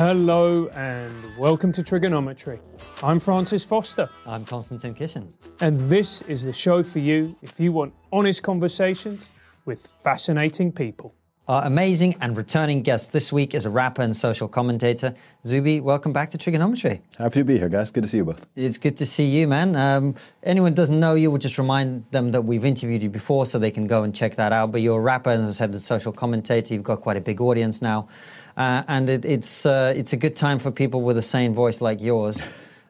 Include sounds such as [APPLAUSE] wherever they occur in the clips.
Hello and welcome to Triggernometry. I'm Francis Foster, I'm Konstantin Kisin. and this is the show for you if you want honest conversations with fascinating people. Our amazing and returning guest this week is a rapper and social commentator. Zuby, welcome back to Triggernometry. Happy to be here, guys. Good to see you both. It's good to see you, man. Um, anyone doesn't know you, we'll just remind them that we've interviewed you before so they can go and check that out. But you're a rapper, and as I said, a social commentator. You've got quite a big audience now. Uh, and it, it's, uh, it's a good time for people with a sane voice like yours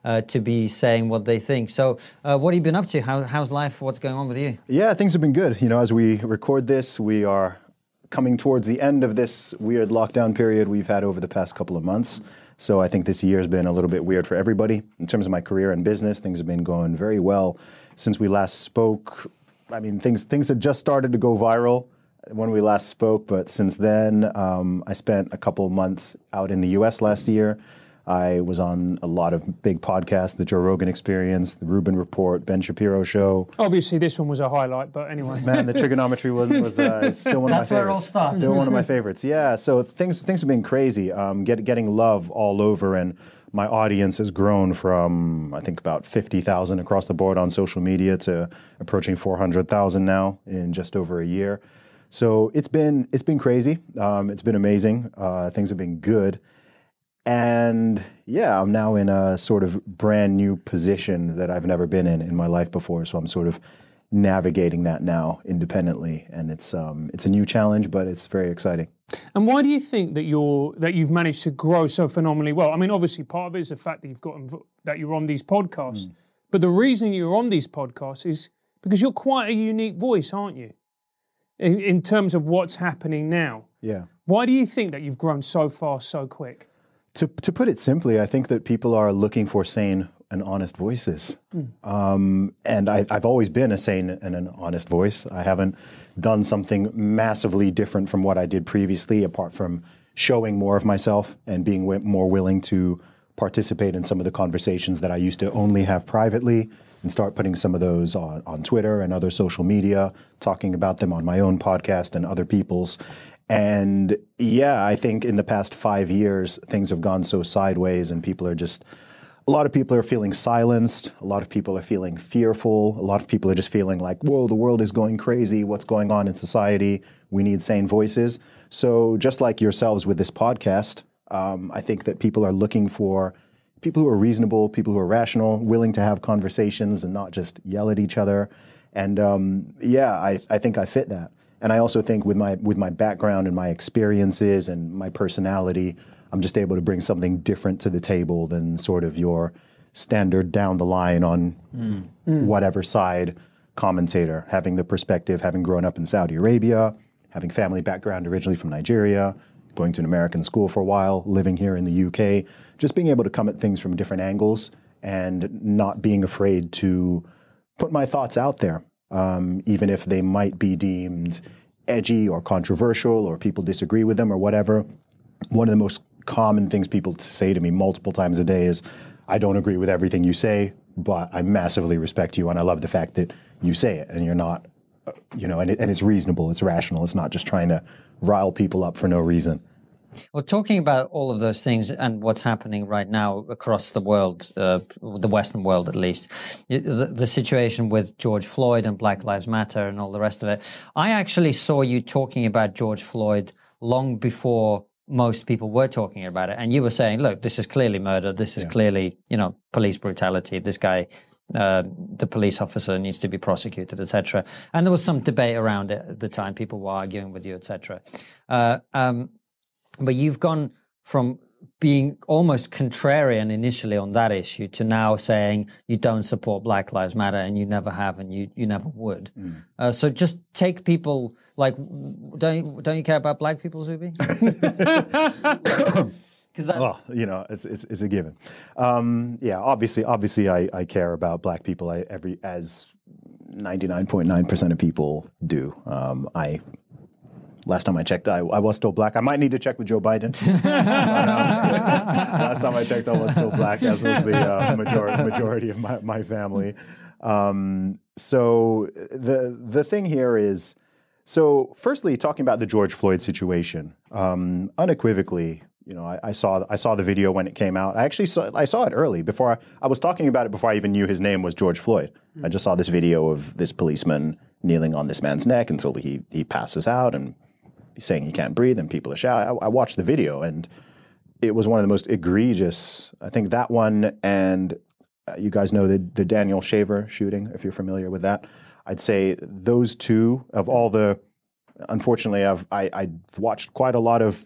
uh, to be saying what they think. So, uh, what have you been up to? How, how's life? What's going on with you? Yeah, things have been good. You know, as we record this, we are coming towards the end of this weird lockdown period we've had over the past couple of months. So I think this year has been a little bit weird for everybody. In terms of my career and business, things have been going very well since we last spoke. I mean, things things had just started to go viral when we last spoke, but since then, um, I spent a couple of months out in the U.S. last year. I was on a lot of big podcasts, the Joe Rogan Experience, the Rubin Report, Ben Shapiro Show. Obviously, this one was a highlight, but anyway. Man, the Triggernometry was, was uh, [LAUGHS] still one of That's my where it favorites. all started. Still one of my favorites. Yeah. So things things have been crazy. Um, get, getting love all over, and my audience has grown from I think about fifty thousand across the board on social media to approaching four hundred thousand now in just over a year. So it's been it's been crazy. Um, it's been amazing. Uh, things have been good. And yeah, I'm now in a sort of brand new position that I've never been in in my life before. So I'm sort of navigating that now independently, and it's um, it's a new challenge, but it's very exciting. And why do you think that you're that you've managed to grow so phenomenally well? I mean, obviously, part of it is the fact that you've got that you're on these podcasts, but the reason you're on these podcasts is because you're quite a unique voice, aren't you? In, in terms of what's happening now, Yeah. why do you think that you've grown so fast, so quick? To, to put it simply, I think that people are looking for sane and honest voices. Um, and I, I've always been a sane and an honest voice. I haven't done something massively different from what I did previously, apart from showing more of myself and being more willing to participate in some of the conversations that I used to only have privately and start putting some of those on, on Twitter and other social media, talking about them on my own podcast and other people's. And yeah, I think in the past five years, things have gone so sideways, and people are just, a lot of people are feeling silenced. A lot of people are feeling fearful. A lot of people are just feeling like, whoa, the world is going crazy. What's going on in society? We need sane voices. So, just like yourselves with this podcast, um, I think that people are looking for people who are reasonable, people who are rational, willing to have conversations and not just yell at each other. And um, yeah, I, I think I fit that. And I also think with my with my background and my experiences and my personality, I'm just able to bring something different to the table than sort of your standard down the line on whatever side commentator. Having the perspective, having grown up in Saudi Arabia, having family background originally from Nigeria, going to an American school for a while, living here in the UK, just being able to come at things from different angles and not being afraid to put my thoughts out there, um, even if they might be deemed edgy or controversial or people disagree with them or whatever. One of the most common things people say to me multiple times a day is, I don't agree with everything you say, but I massively respect you and I love the fact that you say it and you're not, uh, you know, and, it, and it's reasonable, it's rational, it's not just trying to rile people up for no reason. Well, talking about all of those things and what's happening right now across the world, uh, the Western world at least, the, the situation with George Floyd and Black Lives Matter and all the rest of it. I actually saw you talking about George Floyd long before most people were talking about it. And you were saying, look, this is clearly murder. This is clearly, you know, police brutality. This guy, uh, the police officer needs to be prosecuted, etc. And there was some debate around it at the time. People were arguing with you, etc. Uh, um, but you've gone from being almost contrarian initially on that issue to now saying you don't support Black Lives Matter and you never have and you, you never would. Uh, so just take people like don't you, don't you care about black people, Zuby? Because [LAUGHS] [COUGHS] that Well, you know, it's it's, it's a given. Um, yeah, obviously, obviously, I, I care about black people. I, every as ninety nine point nine percent of people do. Um, I last time I checked, I, I was still black. I might need to check with Joe Biden. [LAUGHS] [LAUGHS] last time I checked, I was still black, as was the uh, majority majority of my, my family. Um, so the the thing here is, so firstly, talking about the George Floyd situation, um, unequivocally, You know, I, I saw I saw the video when it came out. I actually saw I saw it early before I, I was talking about it before I even knew his name was George Floyd. I just saw this video of this policeman kneeling on this man's neck until he he passes out and saying he can't breathe and people are shouting. I, I watched the video and it was one of the most egregious. I think that one and uh, you guys know the the Daniel Shaver shooting if you're familiar with that. I'd say those two of all the unfortunately I've I, I've watched quite a lot of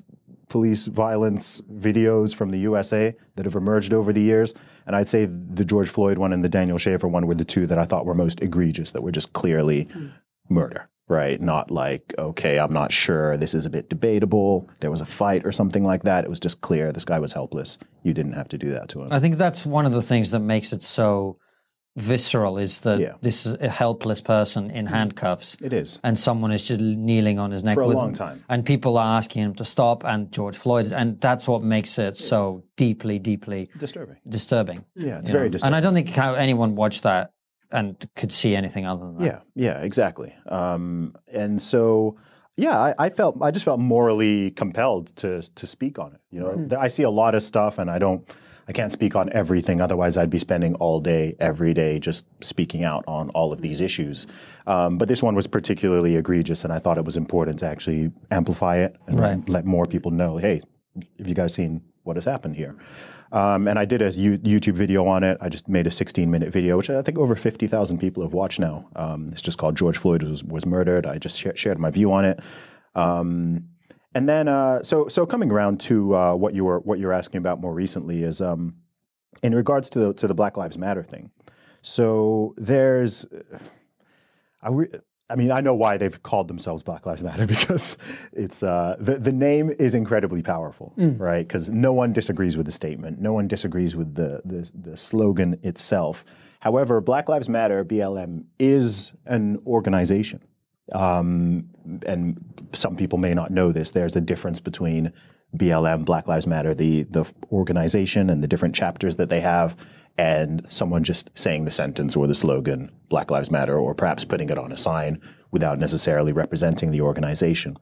police violence videos from the USA that have emerged over the years. And I'd say the George Floyd one and the Daniel Shaver one were the two that I thought were most egregious, that were just clearly murder, right? Not like, okay, I'm not sure, this is a bit debatable, there was a fight or something like that. It was just clear this guy was helpless. You didn't have to do that to him. I think that's one of the things that makes it so visceral is that Yeah. this is a helpless person in mm. handcuffs. It is. And someone is just kneeling on his neck For a long him. time. And people are asking him to stop, and George Floyd, and that's what makes it so deeply, deeply Disturbing. disturbing. Yeah, it's very know? disturbing. And I don't think anyone watched that and could see anything other than that. Yeah, yeah, exactly. Um, and so, yeah, I, I felt I just felt morally compelled to to speak on it. You know, th- I see a lot of stuff, and I don't, I can't speak on everything. Otherwise, I'd be spending all day, every day, just speaking out on all of these issues. Um, but this one was particularly egregious, and I thought it was important to actually amplify it and Right. let more people know. Hey, have you guys seen what has happened here? Um, and I did a U- YouTube video on it. I just made a 16 minute video, which I think over 50,000 people have watched now. Um, it's just called George Floyd was, was murdered. I just sh- shared my view on it. Um, and then, uh, so so coming around to uh, what you were what you're asking about more recently is um, in regards to the, to the Black Lives Matter thing. So there's, I, re- I mean, I know why they've called themselves Black Lives Matter [LAUGHS] because it's uh, the the name is incredibly powerful, right? Because no one disagrees with the statement, no one disagrees with the, the the slogan itself. However, Black Lives Matter (BLM) is an organization, um, and some people may not know this. There's a difference between BLM, Black Lives Matter, the the organization, and the different chapters that they have, and someone just saying the sentence or the slogan Black Lives Matter, or perhaps putting it on a sign without necessarily representing the organization.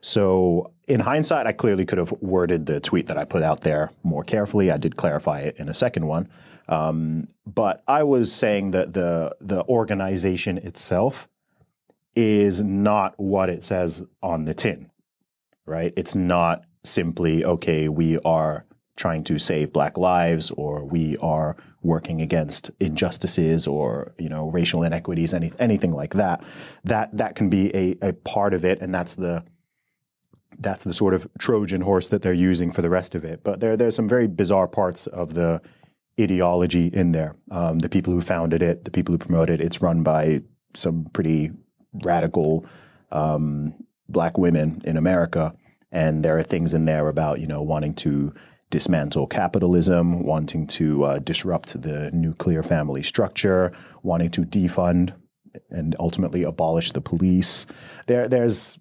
So, in hindsight, I clearly could have worded the tweet that I put out there more carefully. I did clarify it in a second one, um, but I was saying that the the organization itself is not what it says on the tin, right? It's not simply, okay, we are trying to save black lives or we are working against injustices or, you know, racial inequities, any, anything like that. That, that can be a, a part of it. And that's the, that's the sort of Trojan horse that they're using for the rest of it. But there, there's some very bizarre parts of the ideology in there. Um, the people who founded it, the people who promote it, it's run by some pretty radical um, black women in America. And there are things in there about, you know, wanting to dismantle capitalism, wanting to uh, disrupt the nuclear family structure, wanting to defund and ultimately abolish the police. There, there's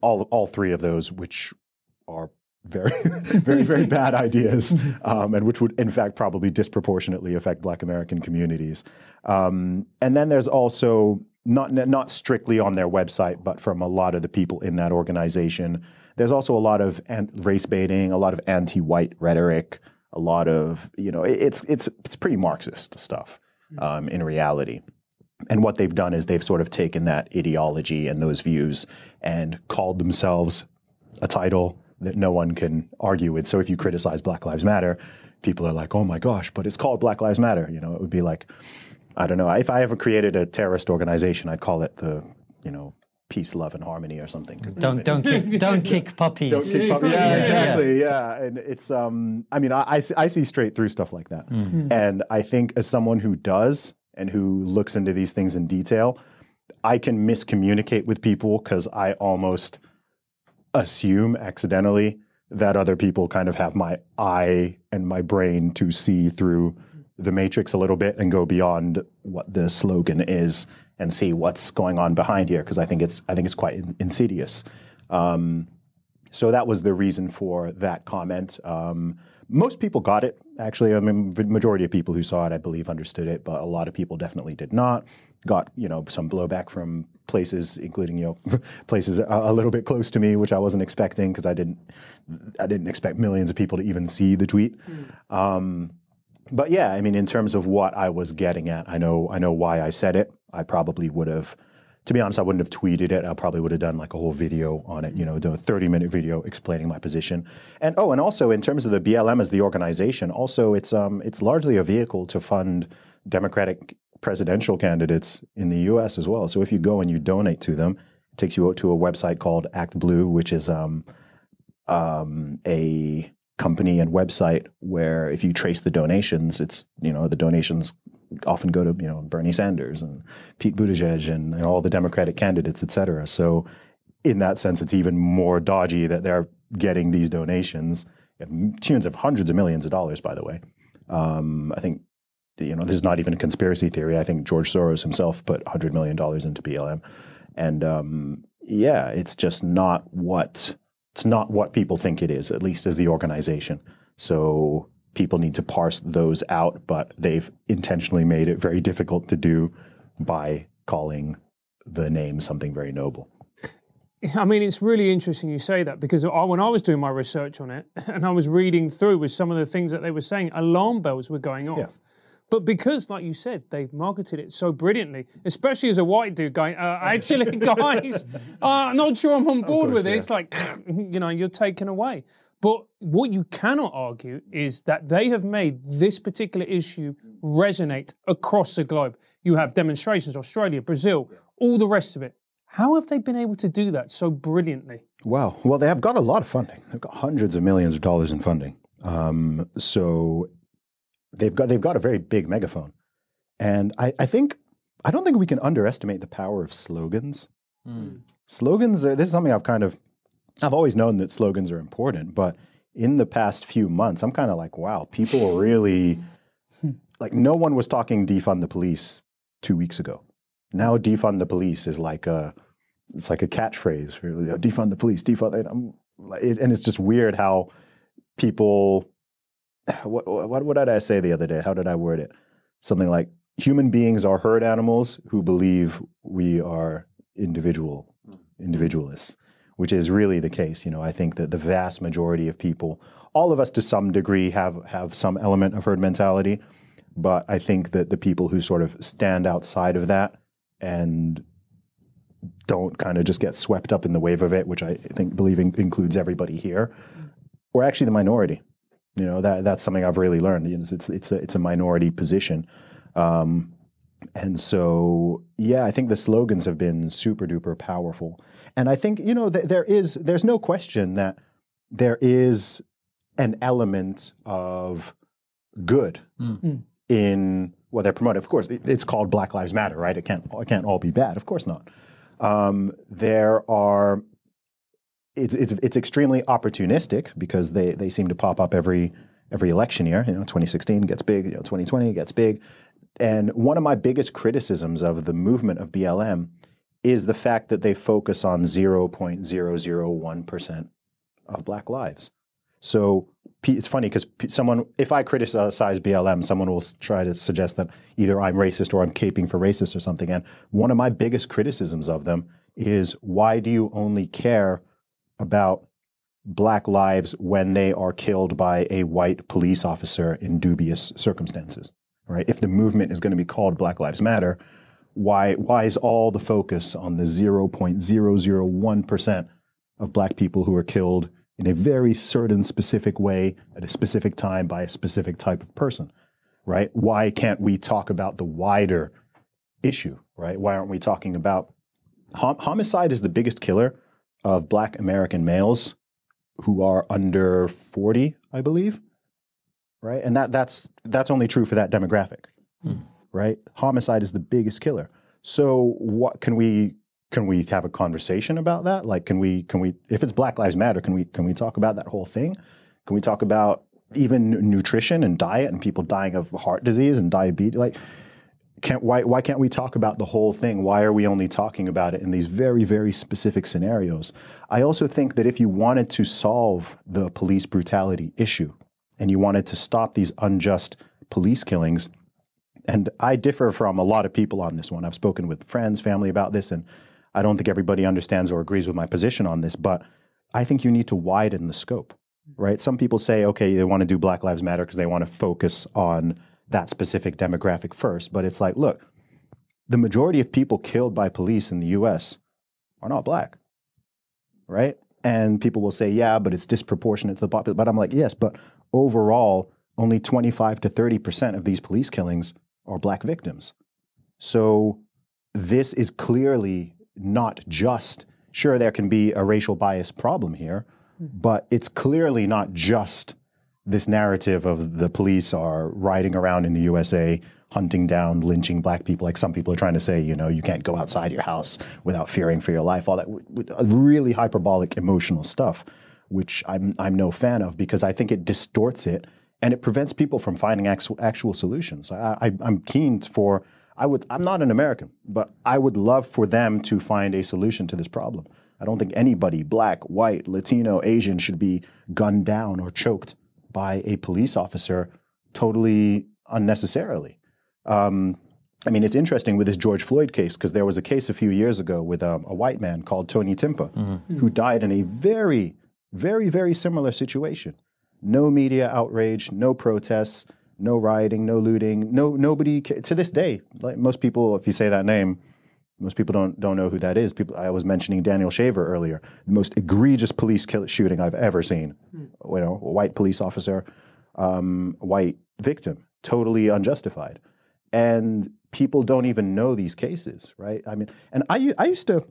all all three of those, which are very, [LAUGHS] very, very [LAUGHS] bad ideas, um, and which would, in fact, probably disproportionately affect Black American communities. Um, and then there's also not not strictly on their website, but from a lot of the people in that organization. There's also a lot of an- race baiting, a lot of anti-white rhetoric, a lot of you know, it's it's it's pretty Marxist stuff um, in reality. And what they've done is they've sort of taken that ideology and those views and called themselves a title that no one can argue with. So if you criticize Black Lives Matter, people are like, "Oh my gosh!" But it's called Black Lives Matter. You know, it would be like, I don't know. If I ever created a terrorist organization, I'd call it the, you know, peace, love, and harmony or something. 'cause Don't don't [LAUGHS] kick don't kick puppies. don't kick pup- yeah, exactly. Yeah, and it's um. I mean, I, I see- I see straight through stuff like that, and I think as someone who does and who looks into these things in detail, I can miscommunicate with people because I almost assume accidentally that other people kind of have my eye and my brain to see through the matrix a little bit and go beyond what the slogan is and see what's going on behind here because I think it's I think it's quite in- insidious. Um, so that was the reason for that comment. Um, most people got it, actually. I mean, the majority of people who saw it, I believe, understood it, but a lot of people definitely did not. got you know some blowback from places, including you know [LAUGHS] places a, a little bit close to me, which I wasn't expecting because I didn't I didn't expect millions of people to even see the tweet. Um, but yeah, I mean, in terms of what I was getting at, I know I know why I said it. I probably would have, to be honest, I wouldn't have tweeted it. I probably would have done like a whole video on it. You know, do a thirty minute video explaining my position. And oh, and also in terms of the BLM as the organization, also it's um it's largely a vehicle to fund Democratic presidential candidates in the U.S. as well. So if you go and you donate to them, it takes you out to a website called ActBlue, which is um um a company and website where if you trace the donations, it's you know the donations often go to you know Bernie Sanders and Pete Buttigieg and, all the Democratic candidates, et cetera. So in that sense, it's even more dodgy that they're getting these donations, tunes of hundreds of millions of dollars, by the way. Um, I think you know this is not even a conspiracy theory. I think George Soros himself put hundred million dollars into BLM, and um, yeah, it's just not what it's not what people think it is, at least as the organization. So people need to parse those out, but they've intentionally made it very difficult to do by calling the name something very noble. I mean, it's really interesting you say that because I, when I was doing my research on it [LAUGHS] and I was reading through with some of the things that they were saying, alarm bells were going off. Yeah. But because, like you said, they marketed it so brilliantly, especially as a white dude going, uh, [LAUGHS] actually, [LAUGHS] guys, uh, I'm not sure I'm on board course, with it. yeah. It's like, you know, you're taken away. But what you cannot argue is that they have made this particular issue resonate across the globe. You have demonstrations, Australia, Brazil, all the rest of it. How have they been able to do that so brilliantly? Wow. Well, they have got a lot of funding. They've got hundreds of millions of dollars in funding. Um, so they've got they've got a very big megaphone, and I, I think I don't think we can underestimate the power of slogans. Slogans are this is something I've kind of I've always known that slogans are important, but in the past few months, I'm kind of like, wow, people really hmm. like no one was talking defund the police two weeks ago. Now defund the police is like a it's like a catchphrase. Really, defund the police, defund. I'm, it, and it's just weird how people. What, what what did I say the other day? How did I word it? Something like human beings are herd animals who believe we are individual hmm. individualists, which is really the case. You know, I think that the vast majority of people, all of us to some degree, have have some element of herd mentality, but I think that the people who sort of stand outside of that and don't kind of just get swept up in the wave of it, which I think believe in, includes everybody here, we're actually the minority. You know that that's something I've really learned. It's it's a it's a minority position, um, and so yeah, I think the slogans have been super duper powerful. And I think you know th- there is there's no question that there is an element of good in what they're promoting. Of course, it's called Black Lives Matter, right? It can't it can't all be bad. Of course not. Um, there are it's it's it's extremely opportunistic because they they seem to pop up every every election year. You know, 2016 gets big. You know, 2020 gets big. And one of my biggest criticisms of the movement of BLM is the fact that they focus on 0.001 percent of Black lives. So it's funny because someone, if I criticize BLM, someone will try to suggest that either I'm racist or I'm caping for racist or something. And one of my biggest criticisms of them is why do you only care about black lives when they are killed by a white police officer in dubious circumstances? Right? If the movement is going to be called Black Lives Matter, why why is all the focus on the 0.001 percent of black people who are killed in a very certain specific way at a specific time by a specific type of person, right? Why can't we talk about the wider issue, right? Why aren't we talking about hom- homicide is the biggest killer of black American males who are under 40, I believe, right? And that that's that's only true for that demographic, right? Homicide is the biggest killer. So what can we can we have a conversation about that? Like, can we can we if it's Black Lives Matter, can we can we talk about that whole thing? Can we talk about even nutrition and diet and people dying of heart disease and diabetes? Like, can't why why can't we talk about the whole thing? Why are we only talking about it in these very very specific scenarios? I also think that if you wanted to solve the police brutality issue and you wanted to stop these unjust police killings, and I differ from a lot of people on this one. I've spoken with friends, family about this, and I don't think everybody understands or agrees with my position on this, but I think you need to widen the scope, mm-hmm. right? Some people say, okay, they want to do Black Lives Matter because they want to focus on that specific demographic first. But it's like, look, the majority of people killed by police in the US are not black, right? And people will say, yeah, but it's disproportionate to the population. But I'm like, yes, but overall, only 25 to 30% of these police killings are black victims. So this is clearly not just, sure, there can be a racial bias problem here, hmm. but it's clearly not just this narrative of the police are riding around in the USA hunting down, lynching black people, like some people are trying to say, you know, you can't go outside your house without fearing for your life, all that really hyperbolic emotional stuff, which I'm, I'm no fan of because I think it distorts it and it prevents people from finding actual, actual solutions. I, I, I'm keen for, I would, I'm not an American, but I would love for them to find a solution to this problem. I don't think anybody, black, white, Latino, Asian, should be gunned down or choked by a police officer totally unnecessarily. Um, I mean, it's interesting with this George Floyd case because there was a case a few years ago with um, a white man called Tony Timpa who died in a very, very, very similar situation. No media outrage, no protests, no rioting, no looting, no nobody to this day. Like most people, if you say that name, most people don't don't know who that is. People, I was mentioning Daniel Shaver earlier, the most egregious police kill, shooting I've ever seen. You know, white police officer, um, white victim, totally unjustified, and people don't even know these cases, right? I mean, and I I used to,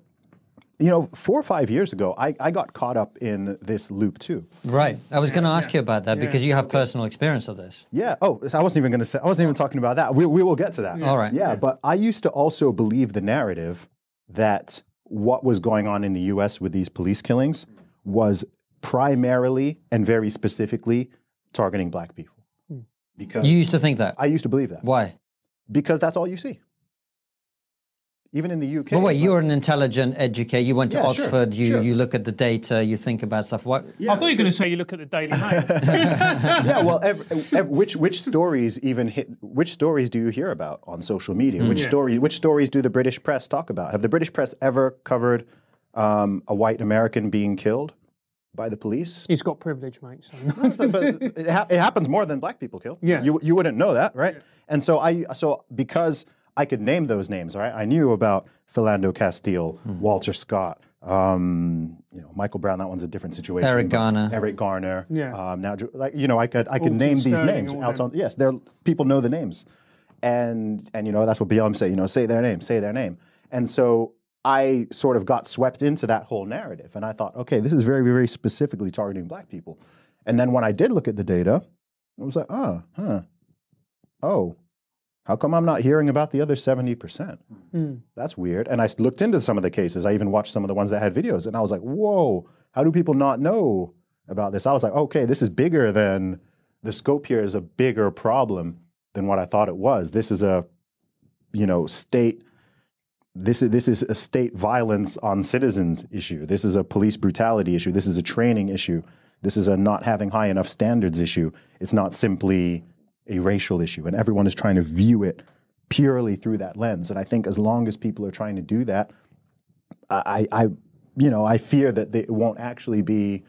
you know, four or five years ago, I, I got caught up in this loop too. Right. I was going to ask you about that because you have personal experience of this. Yeah. Oh, I wasn't even going to say. I wasn't even talking about that. We, we will get to that. All right. Yeah, but I used to also believe the narrative that what was going on in the U.S. with these police killings was primarily and very specifically targeting black people. Hmm. Because You used to think that. I used to believe that Why? because that's all you see. Even in the UK. But wait, like- you're an intelligent educator. You went to Yeah, sure, Oxford. You sure. you look at the data. You think about stuff. What? I thought you were going to say you look at the Daily Mail. [LAUGHS] yeah, well, ev ev- which which stories even hit? Which stories do you hear about on social media? Which Yeah. story? Which stories do the British press talk about? Have the British press ever covered um, a white American being killed by the police? He's got privilege, mate. So. [LAUGHS] but it, ha- it happens more than black people kill. Yeah. you you wouldn't know that, right? And so I so because I could name those names, right? I knew about Philando Castile, Hmm. Walter Scott, um, you know, Michael Brown. That one's a different situation. Eric Garner. Eric Garner. Yeah. Um, now, like you know, I could I could Alton name these Sterling, names. Alton, yes, they're people know the names, and and you know that's what BLM say. You know, say their name, say their name, and so. I sort of got swept into that whole narrative, and I thought, okay, this is very, very specifically targeting black people. And then when I did look at the data, I was like, ah, huh, oh, how come I'm not hearing about the other 70%? Hmm. That's weird. And I looked into some of the cases. I even watched some of the ones that had videos, and I was like, whoa, how do people not know about this? I was like, okay, this is bigger than the scope here is a bigger problem than what I thought it was. This is a, you know, state this is this is a state violence on citizens issue. This is a police brutality issue. This is a training issue. This is a not having high enough standards issue. It's not simply a racial issue, and everyone is trying to view it purely through that lens. And I think as long as people are trying to do that, I, I you know, I fear that it won't actually be,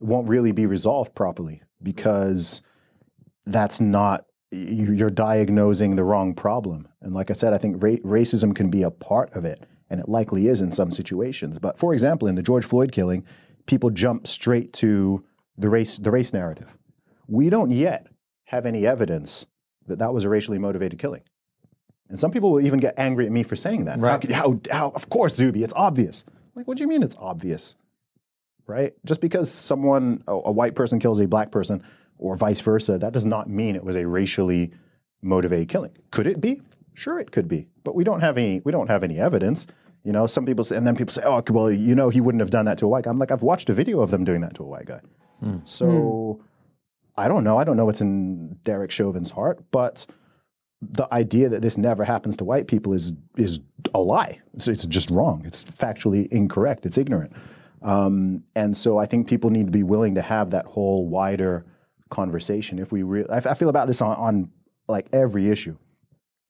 won't really be resolved properly because that's not you- you're diagnosing the wrong problem. And like I said, I think ra- racism can be a part of it, and it likely is in some situations. But for example, in the George Floyd killing, people jump straight to the race the race narrative. We don't yet have any evidence that that was a racially motivated killing. And some people will even get angry at me for saying that. How, Right. could- how, how, of course, Zuby, it's obvious. Like, what do you mean it's obvious? Right? Just because someone, a, a white person kills a black person or vice versa, that does not mean it was a racially motivated killing. Could it be? Sure, it could be. But we don't have any, we don't have any evidence. You know, some people say, and then people say, oh, well, you know, he wouldn't have done that to a white guy. I'm like, I've watched a video of them doing that to a white guy. Hmm. So hmm. I don't know. I don't know what's in Derek Chauvin's heart, but the idea that this never happens to white people is is a lie. It's, it's just wrong. It's factually incorrect. It's ignorant. Um, and so I think people need to be willing to have that whole wider conversation. If we, re- I, f- I feel about this on, on like every issue.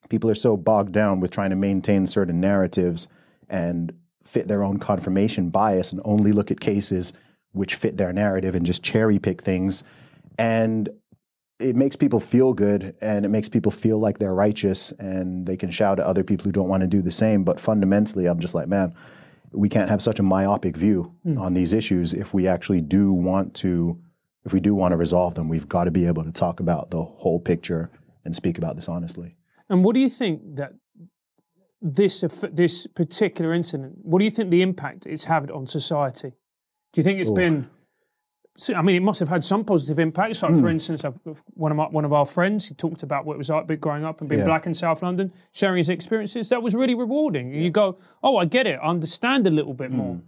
people are so bogged down with trying to maintain certain narratives and fit their own confirmation bias and only look at cases which fit their narrative and just cherry pick things. And it makes people feel good and it makes people feel like they're righteous and they can shout at other people who don't want to do the same. But fundamentally, I'm just like, man, we can't have such a myopic view mm. on these issues if we actually do want to if we do want to resolve them we've got to be able to talk about the whole picture and speak about this honestly and what do you think that this this particular incident what do you think the impact it's had on society do you think it's Ooh. been I mean, it must have had some positive impacts. Like, mm. for hmm. instance, one of my, one of our friends, he talked about what it was like growing up and being yeah. black in South London, sharing his experiences. That was really rewarding. Yeah. You go, oh, I get it, I understand a little bit mm. more.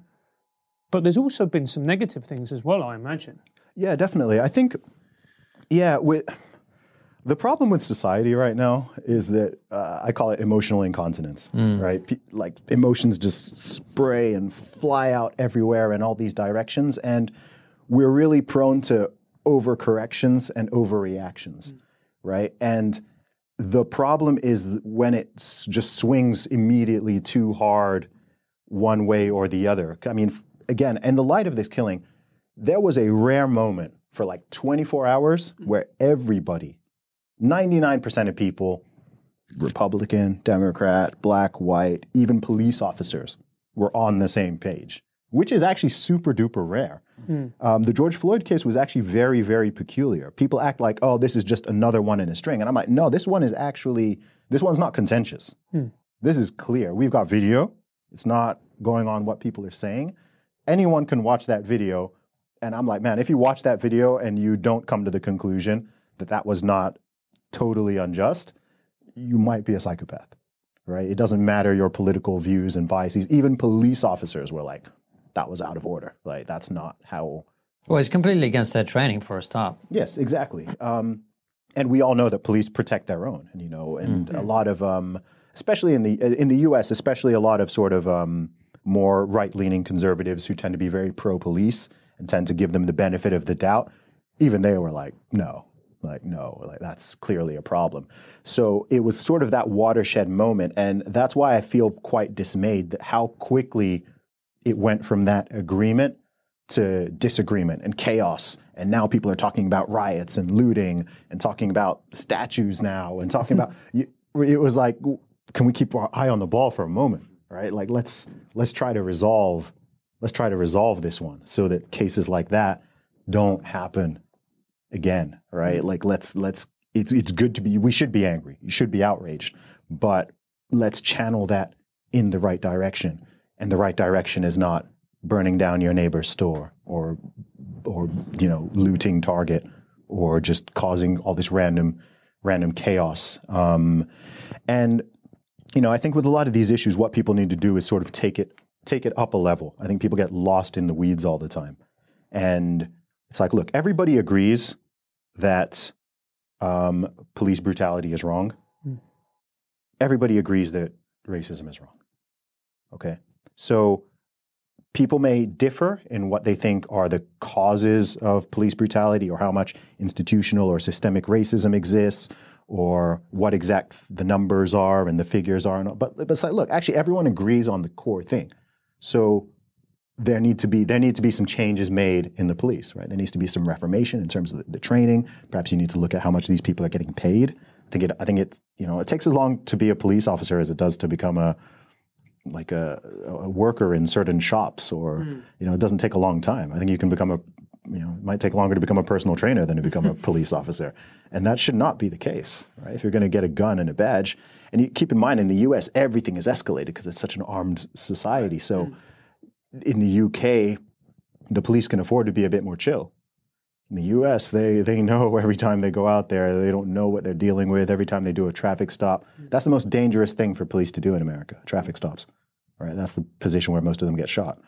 But there's also been some negative things as well, I imagine. Yeah, definitely. I think, yeah, with, the problem with society right now is that uh, I call it emotional incontinence, mm. right? P- like emotions just spray and fly out everywhere in all these directions. And we're really prone to overcorrections and overreactions, mm. right? And the problem is when it just swings immediately too hard one way or the other. I mean, again, in the light of this killing, there was a rare moment for like 24 hours mm. where everybody, 99% of people, Republican, Democrat, black, white, even police officers, were on the same page, which is actually super duper rare. Mm. Um, the George Floyd case was actually very, very peculiar. People act like, oh, this is just another one in a string. And I'm like, no, this one is actually, this one's not contentious. Mm. This is clear. We've got video. It's not going on what people are saying. Anyone can watch that video. And I'm like, man, if you watch that video and you don't come to the conclusion that that was not totally unjust, you might be a psychopath, right? It doesn't matter your political views and biases. Even police officers were like, that was out of order. Like that's not how. Well, it's completely against their training for a start. Yes, exactly. Um, and we all know that police protect their own, and you know, and mm-hmm. a lot of, um, especially in the in the U.S., especially a lot of sort of um, more right-leaning conservatives who tend to be very pro-police and tend to give them the benefit of the doubt. Even they were like, no, like no, like that's clearly a problem. So it was sort of that watershed moment, and that's why I feel quite dismayed that how quickly it went from that agreement to disagreement and chaos. And now people are talking about riots and looting and talking about statues now and talking about [LAUGHS] it was like, can we keep our eye on the ball for a moment, right? Like let's let's try to resolve let's try to resolve this one so that cases like that don't happen again, right? Like let's let's it's it's good to be we should be angry. You should be outraged, but let's channel that in the right direction and the right direction is not burning down your neighbor's store or or you know looting Target or just causing all this random random chaos. Um, and you know, I think with a lot of these issues, what people need to do is sort of take it take it up a level. I think people get lost in the weeds all the time, and it's like, look, everybody agrees that um, police brutality is wrong. Mm. Everybody agrees that racism is wrong. Okay, so people may differ in what they think are the causes of police brutality or how much institutional or systemic racism exists or what exact the numbers are and the figures are. But, but it's like, look, actually everyone agrees on the core thing. So there need to be there need to be some changes made in the police, right? There needs to be some reformation in terms of the, the training. Perhaps you need to look at how much these people are getting paid. I think it I think it's you know it takes as long to be a police officer as it does to become a like a, a worker in certain shops, or mm. you know, it doesn't take a long time. I think you can become a you know, it might take longer to become a personal trainer than to become a [LAUGHS] police officer. And that should not be the case, right? If you're going to get a gun and a badge, and you keep in mind in the US, everything is escalated because it's such an armed society. So mm. in the UK, the police can afford to be a bit more chill. In the US, they, they know [LAUGHS] every time they go out there, they don't know what they're dealing with. Every time they do a traffic stop, that's the most dangerous thing for police to do in America traffic stops right? That's the position where most of them get shot.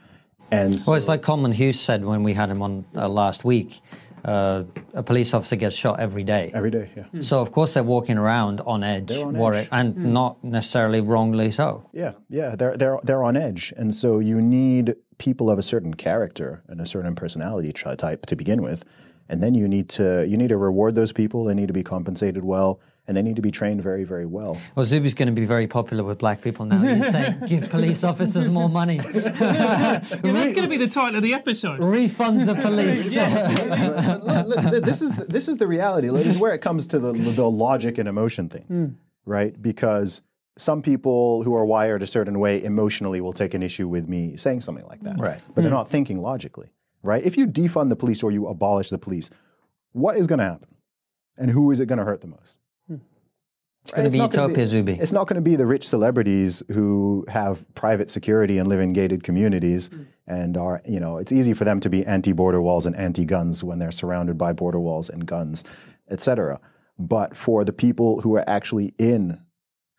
And so, well, it's like Coleman Hughes said when we had him on uh, last week. Uh, a police officer gets shot every day. Every day, yeah. Mm. So of course they're walking around on edge, on worried, edge. and mm. not necessarily wrongly so. Yeah, yeah, they're they're they're on edge, and so you need people of a certain character and a certain personality type to begin with, and then you need to you need to reward those people. They need to be compensated well, and they need to be trained very, very well. Well, Zuby's going to be very popular with black people now. He's saying, [LAUGHS] give police officers more money. [LAUGHS] Yeah, that's going to be the title of the episode. Refund the police. [LAUGHS] But look, look, this is the, this is the reality. This is where it comes to the the logic and emotion thing, hmm. right? Because some people who are wired a certain way emotionally will take an issue with me saying something like that, Right. But they're hmm. not thinking logically, right? If you defund the police or you abolish the police, what is going to happen, and who is it going to hurt the most? Hmm. It's going to be not gonna utopia, Zuby. It's not going to be the rich celebrities who have private security and live in gated communities hmm. and are, you know, it's easy for them to be anti-border walls and anti-guns when they're surrounded by border walls and guns, etc. But for the people who are actually in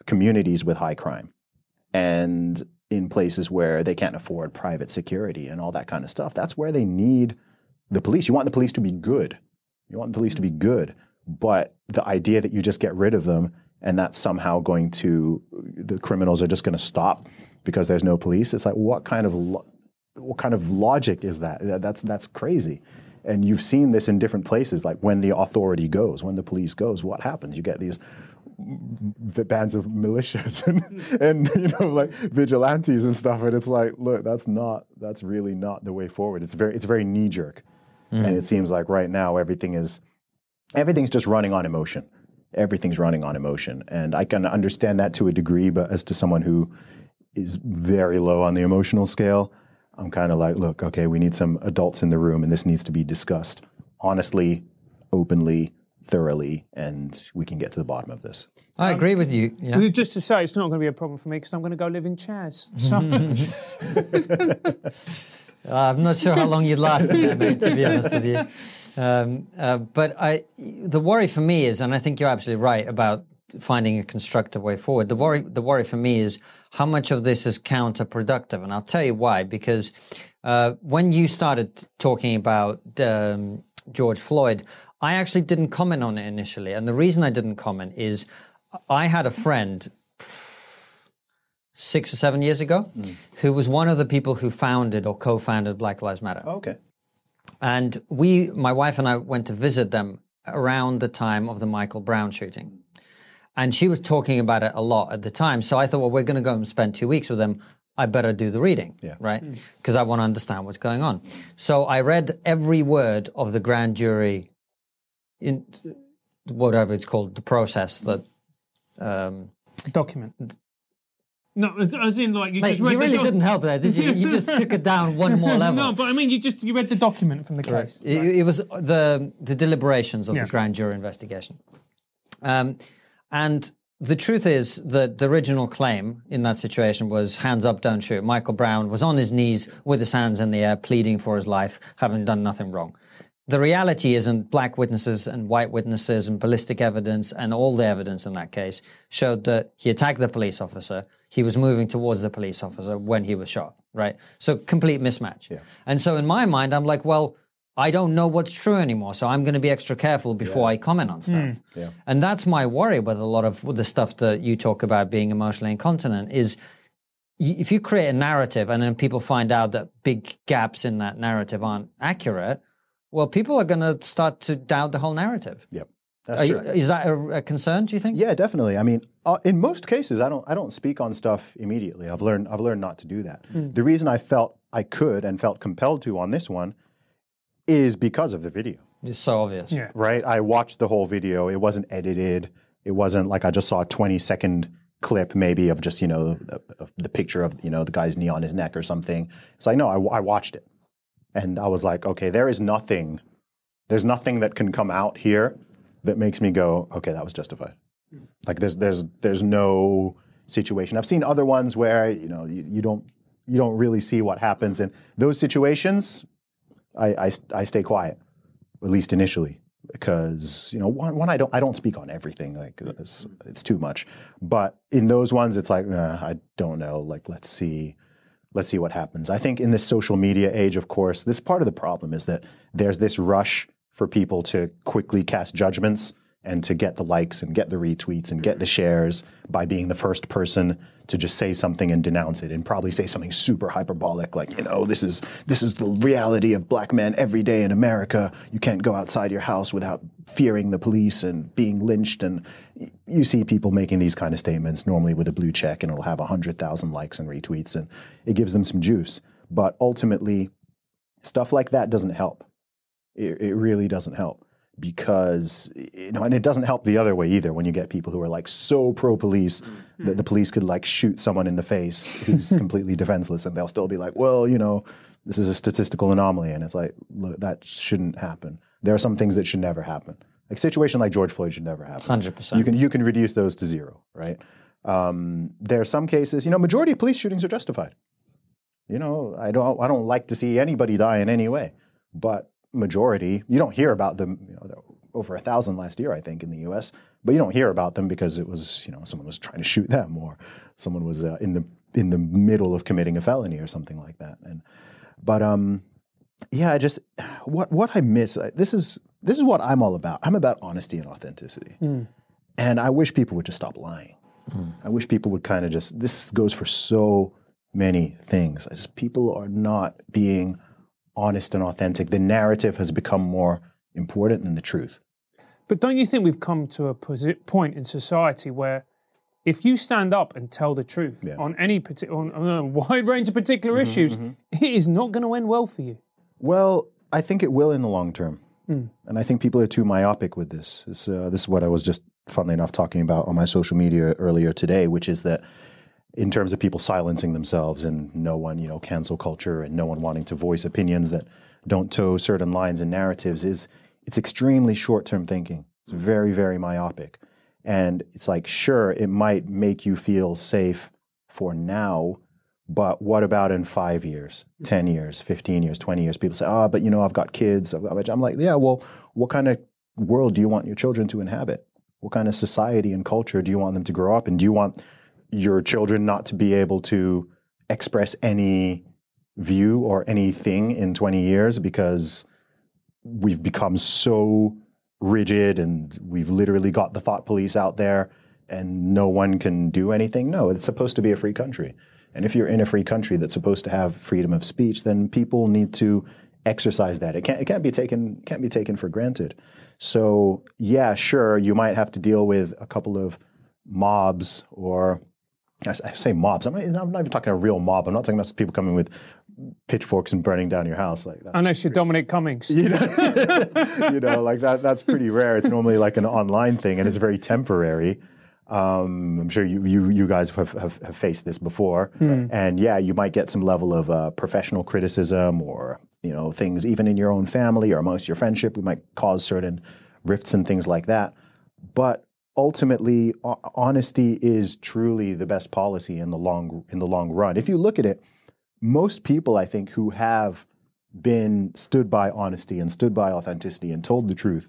communities with high crime and in places where they can't afford private security and all that kind of stuff, that's where they need the police. You want the police to be good. You want the police to be mm-hmm. good. But the idea that you just get rid of them and that's somehow going to the criminals are just going to stop because there's no police. It's like what kind of what kind of logic is that? That- That's that's crazy. And you've seen this in different places, like when the authority goes, when the police goes, what happens? You get these v- bands of militias [LAUGHS] and, hmm. and you know like vigilantes and stuff and it's like look that's not that's really not the way forward. It's very it's very knee jerk hmm. and it seems like right now everything is everything's just running on emotion. Everything's running on emotion. And i can understand that to a degree but as to someone who is very low on the emotional scale i'm kind of like look okay we need some adults in the room and this needs to be discussed honestly openly thoroughly and we can get to the bottom of this I agree with you. Yeah. Just to say, it's not going to be a problem for me because I'm going to go live in Chaz. So, [LAUGHS] I'm not sure how long you'd last in there, mate, to be honest with you. Um, uh, but I, the worry for me is, and I think you're absolutely right about finding a constructive way forward. The worry, the worry for me is how much of this is counterproductive, and I'll tell you why. Because uh, when you started talking about um, George Floyd, I actually didn't comment on it initially, and the reason I didn't comment is I had a friend six or seven years ago, hmm. who was one of the people who founded or co-founded Black Lives Matter. Oh, okay And we, my wife and I, went to visit them around the time of the Michael Brown shooting. And she was talking about it a lot at the time. So I thought, well, we're going to go and spend two weeks with them. I better do the reading, Yeah. right? Hmm. Because I want to understand what's going on. So I read every word of the grand jury, in whatever it's called, the process that um, document. No, as in like you Mate, just read you really doc- didn't help there, did you? You just took it down one more [LAUGHS] level. No, but I mean, you just you read the document from the case. It, it was the the deliberations of Yeah. the grand jury investigation, um, and the truth is that the original claim in that situation was hands up, don't shoot. Michael Brown was on his knees with his hands in the air, pleading for his life, having done nothing wrong. The reality isn't black witnesses and white witnesses and ballistic evidence and all the evidence in that case showed that he attacked the police officer. He was moving towards the police officer when he was shot, right? So complete mismatch. And so in my mind, I'm like, well, I don't know what's true anymore, so I'm going to be extra careful before I comment on stuff. Hmm. Yeah. And that's my worry with a lot of the stuff that you talk about being emotionally incontinent is if you create a narrative and then people find out that big gaps in that narrative aren't accurate, well, people are going to start to doubt the whole narrative. Yep. That's Are true. you, is that a, a concern? Do you think? Yeah, definitely. I mean, uh, in most cases, I don't I don't speak on stuff immediately. I've learned I've learned not to do that. The reason I felt I could and felt compelled to on this one is because of the video. It's so obvious. Yeah. Right? I watched the whole video. It wasn't edited. It wasn't like I just saw a 20 second clip maybe of just, you know, the, the picture of, you know, the guy's knee on his neck or something. It's like, no, I, I watched it. And I was like, okay, there is nothing, there's nothing that can come out here that makes me go, okay, that was justified. Like there's, there's, there's no situation. I've seen other ones where, you know, you, you don't, you don't really see what happens. in those situations, I, I, I stay quiet at least initially, because you know, one, one I don't I don't speak on everything like it's, it's too much. But in those ones, it's like uh, I don't know. Like let's see, let's see what happens. I think in this social media age, of course, this part of the problem is that there's this rush for people to quickly cast judgments and to get the likes and get the retweets and get the shares by being the first person to just say something and denounce it and probably say something super hyperbolic like you know this is this is the reality of black men every day in America you can't go outside your house without fearing the police and being lynched. And you see people making these kind of statements normally with a blue check, and it'll have hundred thousand likes and retweets, and it gives them some juice. But ultimately, stuff like that doesn't help. It, it really doesn't help because you know, and it doesn't help the other way either. When you get people who are like so pro police that the police could like shoot someone in the face who's [LAUGHS] completely defenseless, and they'll still be like, well, you know, this is a statistical anomaly, and it's like, look, that shouldn't happen. There are some things that should never happen. Like a situation like George Floyd should never happen. 100%. You can you can reduce those to zero, right? Um, there are some cases, you know, majority of police shootings are justified. You know, I don't I don't like to see anybody die in any way, but majority, you don't hear about them. You know, over a thousand last year, I think, in the U.S. But you don't hear about them because it was, you know, someone was trying to shoot them, or someone was uh, in the in the middle of committing a felony or something like that. And but um, yeah, I just what what I miss. I- This is this is what I'm all about. I'm about honesty and authenticity, and I wish people would just stop lying. I wish people would kind of just. This goes for so many things. I just people are not being honest and authentic. The narrative has become more important than the truth. But don't you think we've come to a point in society where if you stand up and tell the truth on any parti- on, on a wide range of particular Mm-hmm, issues, it is not going to end well for you. Well, I think it will in the long term, and I think people are too myopic with this. This, uh, this is what I was just, funnily enough, talking about on my social media earlier today, which is that in terms of people silencing themselves and no one, you know, cancel culture and no one wanting to voice opinions that don't toe certain lines and narratives is it's extremely short-term thinking. It's very, very myopic. And it's like, sure, it might make you feel safe for now, but what about in five years, mm. 10 years, 15 years, 20 years? People say, oh, but you know, I've got kids. I've got-" I'm like, yeah, well, what kind of world do you want your children to inhabit? What kind of society and culture do you want them to grow up in? Do you want your children not to be able to express any view or anything in 20 years because we've become so rigid and we've literally got the thought police out there and no one can do anything. No, it's supposed to be a free country. And if you're in a free country that's supposed to have freedom of speech, then people need to exercise that. It can't it can't be taken can't be taken for granted. So yeah, sure, you might have to deal with a couple of mobs or I say mobs. I'm not, I'm not even talking a real mob. I'm not talking about people coming with pitchforks and burning down your house like that Unless you're Dominic Cummings. [LAUGHS] you know, you know, like that. That's pretty rare. It's normally like an online thing, and it's very temporary. Um, I'm sure you, you, you guys have, have, have faced this before, and yeah, you might get some level of uh, professional criticism, or you know, things even in your own family or amongst your friendship. We might cause certain rifts and things like that. But ultimately, ho- honesty is truly the best policy in the long in the long run. If you look at it, most people, I think, who have been stood by honesty and stood by authenticity and told the truth,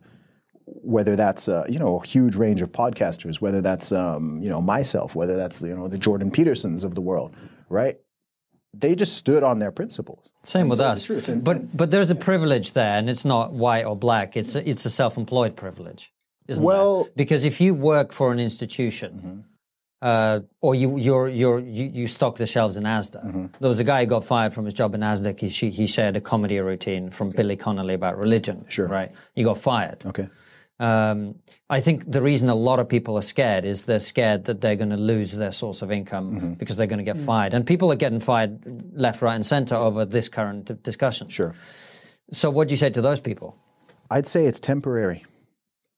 whether that's uh, you know a huge range of podcasters, whether that's um, you know myself, whether that's you know the Jordan Petersons of the world, right? They just stood on their principles. Same with us. And- but but there's a privilege there, and it's not white or black. It's a, it's a self-employed privilege, isn't Well- there? Because if you work for an institution, uh, or you you're, you're, you you stock the shelves in Asda. There was a guy who got fired from his job in Asda. He she, he shared a comedy routine from Billy Connolly about religion. Sure. right? He got fired. Okay. Um, I think the reason a lot of people are scared is they're scared that they're going to lose their source of income because they're going to get fired. And people are getting fired left, right, and center over this current discussion. Sure. So, what do you say to those people? I'd say it's temporary.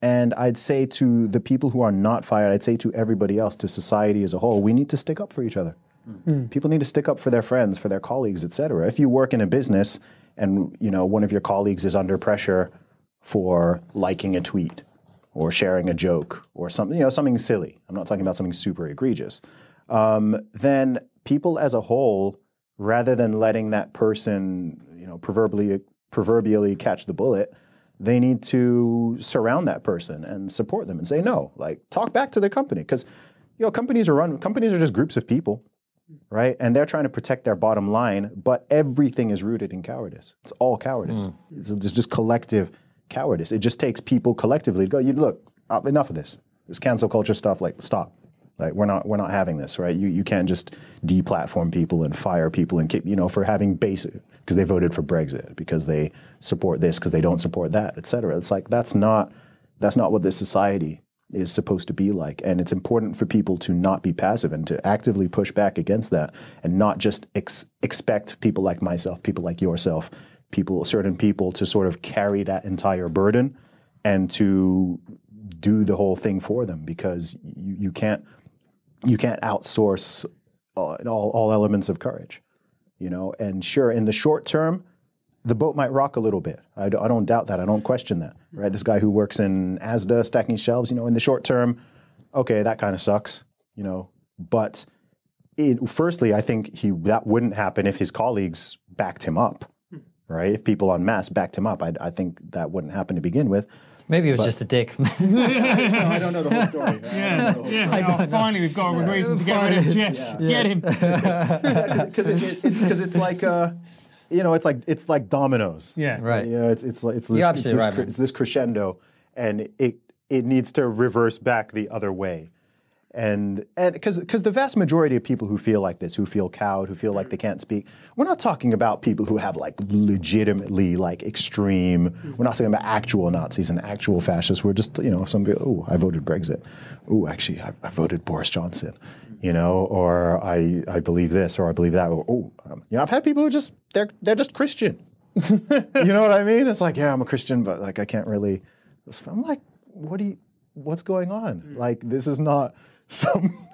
And I'd say to the people who are not fired, I'd say to everybody else, to society as a whole, we need to stick up for each other. People need to stick up for their friends, for their colleagues, etc. If you work in a business and you know one of your colleagues is under pressure for liking a tweet or sharing a joke or something, you know, something silly. I'm not talking about something super egregious. Um, then people as a whole, rather than letting that person, you know, proverbially proverbially catch the bullet, they need to surround that person and support them and say no. Like talk back to their company because you know companies are run. Companies are just groups of people, right? And they're trying to protect their bottom line, but everything is rooted in cowardice. It's all cowardice. Hmm. It's, it's just collective cowardice. It just takes people collectively to go. You look enough of this. This cancel culture stuff. Like stop. Like we're not we're not having this, right? You you can't just deplatform people and fire people and keep you know for having basic because they voted for Brexit because they support this because they don't support that, et cetera. It's like that's not That's not what this society is supposed to be like. And it's important for people to not be passive and to actively push back against that and not just ex- expect people like myself, people like yourself, people, certain people to sort of carry that entire burden and to do the whole thing for them because you, you can't you can't outsource all, all, all elements of courage, you know. And sure, in the short term, the boat might rock a little bit. I don't, don't doubt that. I don't question that. Right? This guy who works in ASDA stacking shelves, you know, in the short term, okay, that kind of sucks, you know. But it, firstly, I think he that wouldn't happen if his colleagues backed him up, right? If people en masse backed him up, I, I think that wouldn't happen to begin with. Maybe it was just a dick. [LAUGHS] [LAUGHS] I don't know the whole story. [LAUGHS] Yeah, yeah. oh, finally, we've got a reason to get rid of Jeff. Get him. Because it, it, it's, 'cause it's like, uh, you know, it's like it's like dominoes. Yeah. right. You know, it's it's like it's this, it's, this, right, cre- it's this crescendo, and it it needs to reverse back the other way, and and because because the vast majority of people who feel like this, who feel cowed, who feel like they can't speak, we're not talking about people who have like legitimately like extreme. We're not talking about actual Nazis and actual fascists. We're just you know some people. Oh, I voted Brexit. Oh, actually, I, I voted Boris Johnson. You know, or I I believe this or I believe that. Or, oh, um, you know, I've had people who just they're they're just Christian [LAUGHS] you know what I mean? It's like, yeah, I'm a Christian, but like I can't really. I'm like, what do you? What's going on? Like this is not some.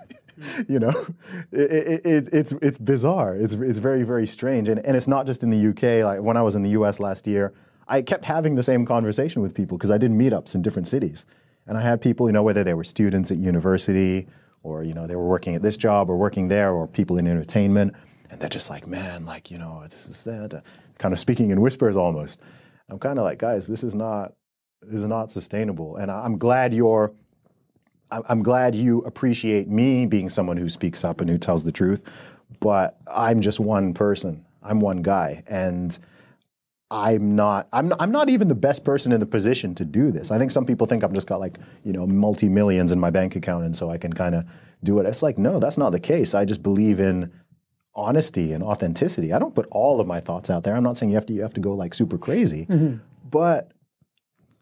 You know, it, it, it, it's it's bizarre. It's it's very very strange, and and it's not just in the UK. Like when I was in the US last year, I kept having the same conversation with people because I did meetups in different cities, and I had people, you know, whether they were students at university or you know they were working at this job or working there, or people in entertainment, and they're just like, man, like you know, this is that, kind of speaking in whispers almost. I'm kind of like, guys, this is not this is not sustainable, and I'm glad you're. I'm glad you appreciate me being someone who speaks up and who tells the truth, but I'm just one person. I'm one guy, and I'm not. I'm not, I'm not even the best person in the position to do this. I think some people think I've just got like you know multi millions in my bank account, and so I can kind of do it. It's like no, that's not the case. I just believe in honesty and authenticity. I don't put all of my thoughts out there. I'm not saying you have to you have to go like super crazy, mm-hmm. but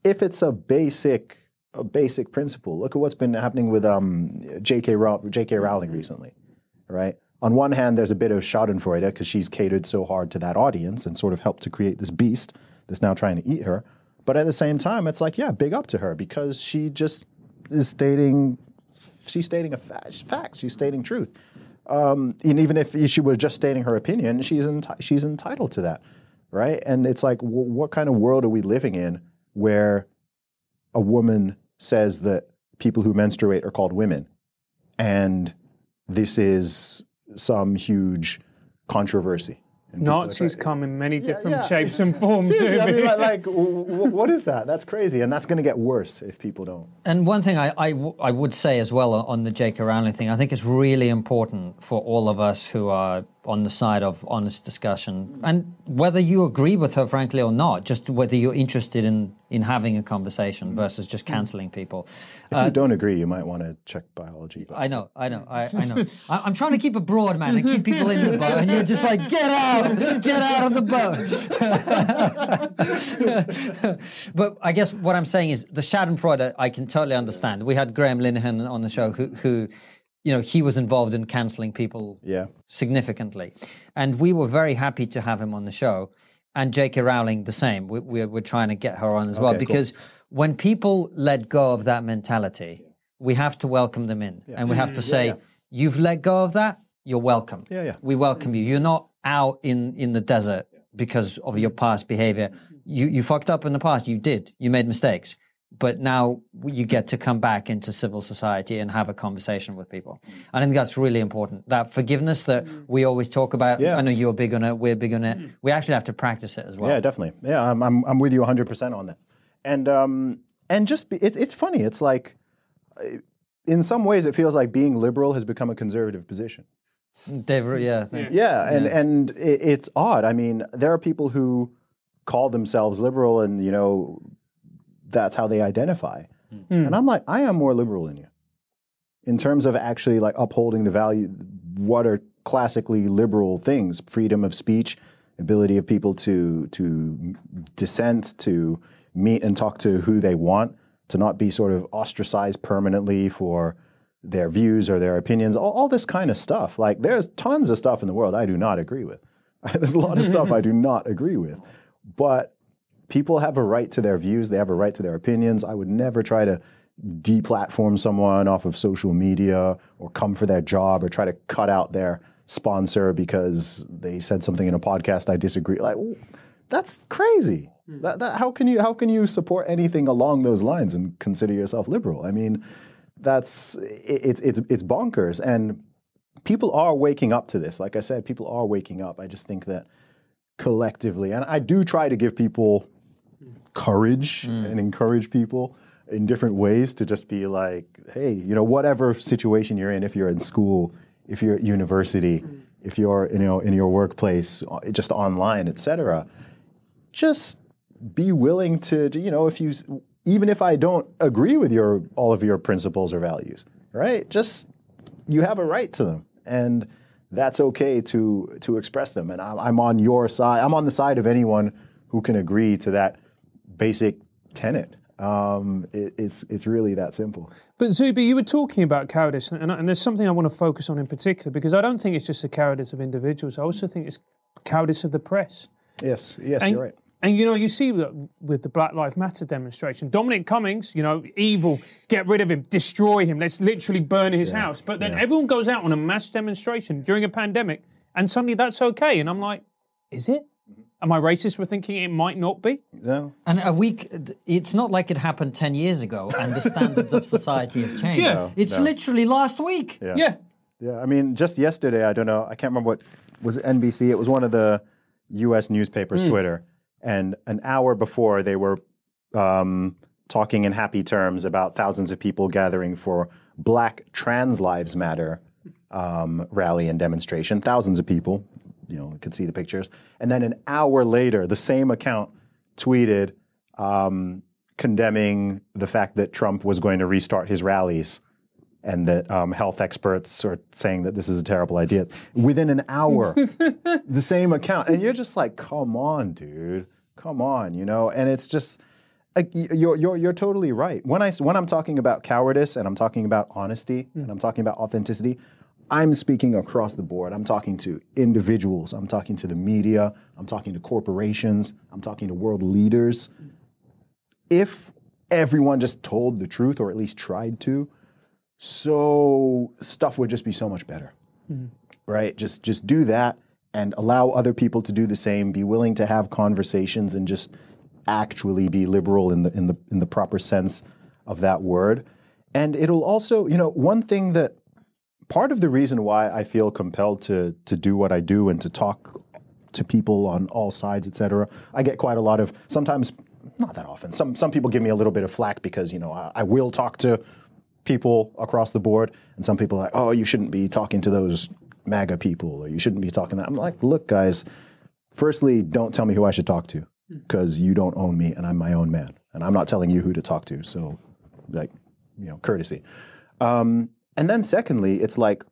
if it's a basic a basic principle, look at what's been happening with um, J.K. Row- J.K. Rowling recently, right? On one hand, there's a bit of Schadenfreude because she's catered so hard to that audience and sort of helped to create this beast that's now trying to eat her. But at the same time, it's like, yeah, big up to her because she just is stating, she's stating a fa- facts. She's stating truth. Um, and even if she was just stating her opinion, she's enti- she's entitled to that, right? And it's like, w- what kind of world are we living in where a woman says that people who menstruate are called women, and this is some huge controversy? And people are Nazis trying- come in many different yeah. shapes and forms. Seriously, I mean, like, like w- w- what is that? That's crazy, and that's going to get worse if people don't. And one thing I, I, w- I would say as well on the J.K. Rowling thing, I think it's really important for all of us who are on the side of honest discussion, and whether you agree with her, frankly, or not, just whether you're interested in, in having a conversation versus just mm. canceling people. If you uh, don't agree, you might want to check biology. I know, I know, I, I know. [LAUGHS] I, I'm trying to keep it broad, man, and keep people in the boat, and you're just like, get out, get out of the boat. [LAUGHS] but I guess what I'm saying is the Schadenfreude, I can totally understand. We had Graham Linehan on the show who, who you know, he was involved in cancelling people yeah, significantly. And we were very happy to have him on the show. And J.K. Rowling, the same. We, we're, we're trying to get her on as well Okay, cool. because when people let go of that mentality, we have to welcome them in and we have to mm, say, You've let go of that, you're welcome. Yeah, yeah. We welcome you. You're not out in, in the desert because of your past behavior. Mm-hmm. You, you fucked up in the past. You did. You made mistakes. But now you get to come back into civil society and have a conversation with people. And I think that's really important. That forgiveness that we always talk about. Yeah. I know you're big on it. We're big on it. We actually have to practice it as well. yeah, definitely. Yeah, I'm, I'm, I'm with you 100 percent on that. And um, and just be, it, it's funny. It's like, uh, in some ways, it feels like being liberal has become a conservative position. Dave, yeah, thank- Yeah, and and it, it's odd. I mean, there are people who call themselves liberal, and you know, that's how they identify. Hmm. And I'm like, I am more liberal than you, in terms of actually like upholding the value. What are classically liberal things? Freedom of speech, ability of people to to dissent, to meet and talk to who they want. to not be sort of ostracized permanently for their views or their opinions, all, all this kind of stuff. Like there's tons of stuff in the world I do not agree with. [LAUGHS] there's a lot of stuff I do [LAUGHS] not agree with. But people have a right to their views, they have a right to their opinions. I would never try to deplatform someone off of social media or come for their job or try to cut out their sponsor because they said something in a podcast I disagree. Like that's crazy. Hmm. That, that, how can you how can you support anything along those lines and consider yourself liberal? I mean, that's it, it's it's it's bonkers and people are waking up to this. Like I said, people are waking up. I just think that collectively, and I do try to give people courage mm. and encourage people in different ways to just be like, hey, you know, whatever situation you're in, if you're in school, if you're at university, mm. if you're you know in your workplace, just online, etc. Just be willing to, to, you know, if you even if I don't agree with your all of your principles or values, right? Just you have a right to them, and that's okay to to express them. And I'm, I'm on your side. I'm on the side of anyone who can agree to that basic tenet. Um, it, it's it's really that simple. But Zuby, you were talking about cowardice, and, and there's something I want to focus on in particular because I don't think it's just the cowardice of individuals. I also think it's cowardice of the press. Yes, yes, And- you're right. And you know, you see that with the Black Lives Matter demonstration, Dominic Cummings, you know, evil, get rid of him, destroy him, let's literally burn his house. But then everyone goes out on a mass demonstration during a pandemic, and suddenly that's okay. And I'm like, is it? Am I racist for thinking it might not be? No, And a week, it's not like it happened 10 years ago and the standards of society have changed. Yeah. No, it's literally last week. Yeah. Yeah. Yeah, I mean, just yesterday, I don't know, I can't remember what was it NBC. It was one of the U.S. newspapers' Twitter, and an hour before they were um, talking in happy terms about thousands of people gathering for Black Trans Lives Matter um, rally and demonstration. Thousands of people, you know, could see the pictures. And then an hour later, the same account tweeted um, condemning the fact that Trump was going to restart his rallies and that um, health experts are saying that this is a terrible idea. Within an hour, [LAUGHS] the same account, and you're just like, "Come on, dude, come on," you know. And it's just, like, you're you're you're totally right. When I when I'm talking about cowardice and I'm talking about honesty and I'm talking about authenticity, I'm speaking across the board. I'm talking to individuals. I'm talking to the media. I'm talking to corporations. I'm talking to world leaders. If everyone just told the truth, or at least tried to, so stuff would just be so much better mm-hmm. right just just do that and allow other people to do the same be willing to have conversations and just actually be liberal in the in the in the proper sense of that word and it'll also you know one thing that part of the reason why I feel compelled to to do what I do and to talk to people on all sides, etc. I get quite a lot of sometimes not that often. Some some people give me a little bit of flack because you know I, I will talk to people across the board, and some people are like, oh, you shouldn't be talking to those MAGA people, or you shouldn't be talking that. I'm like, look, guys. Firstly, don't tell me who I should talk to, because you don't own me, and I'm my own man, and I'm not telling you who to talk to. So, like, you know, courtesy. Um, and then secondly, it's like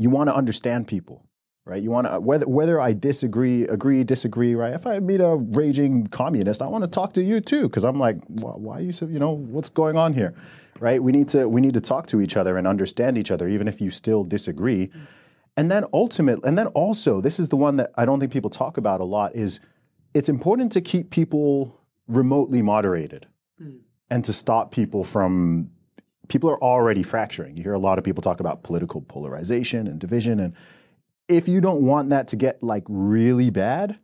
you want to understand people, right? You want to whether whether I disagree, agree, disagree, right? If I meet a raging communist, I want to talk to you too, because I'm like, why, why are you so? You know, what's going on here, right? We need to we need to talk to each other and understand each other, even if you still disagree. Mm. And then ultimately, and then also, this is the one that I don't think people talk about a lot. Is it's important to keep people remotely moderated mm. and to stop people from people are already fracturing. You hear a lot of people talk about political polarization and division and if you don't want that to get like really bad,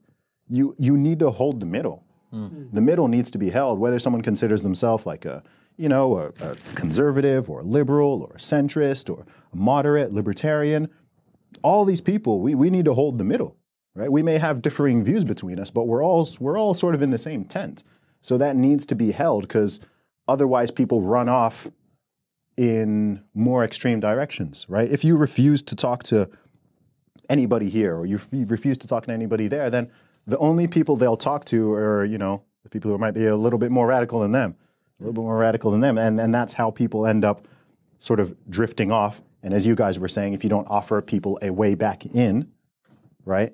you you need to hold the middle. Hmm. The middle needs to be held whether someone considers themselves like a you know, a, a conservative or a liberal or a centrist or a moderate, libertarian. All these people, we, we need to hold the middle, right? We may have differing views between us, but we're all we're all sort of in the same tent. So that needs to be held because otherwise people run off in more extreme directions, right? If you refuse to talk to anybody here or you, refuse to talk to anybody there, then the only people they'll talk to are, you know, the people who might be a little bit more radical than them, a little bit more radical than them. And, and that's how people end up sort of drifting off. And as you guys were saying, if you don't offer people a way back in, right,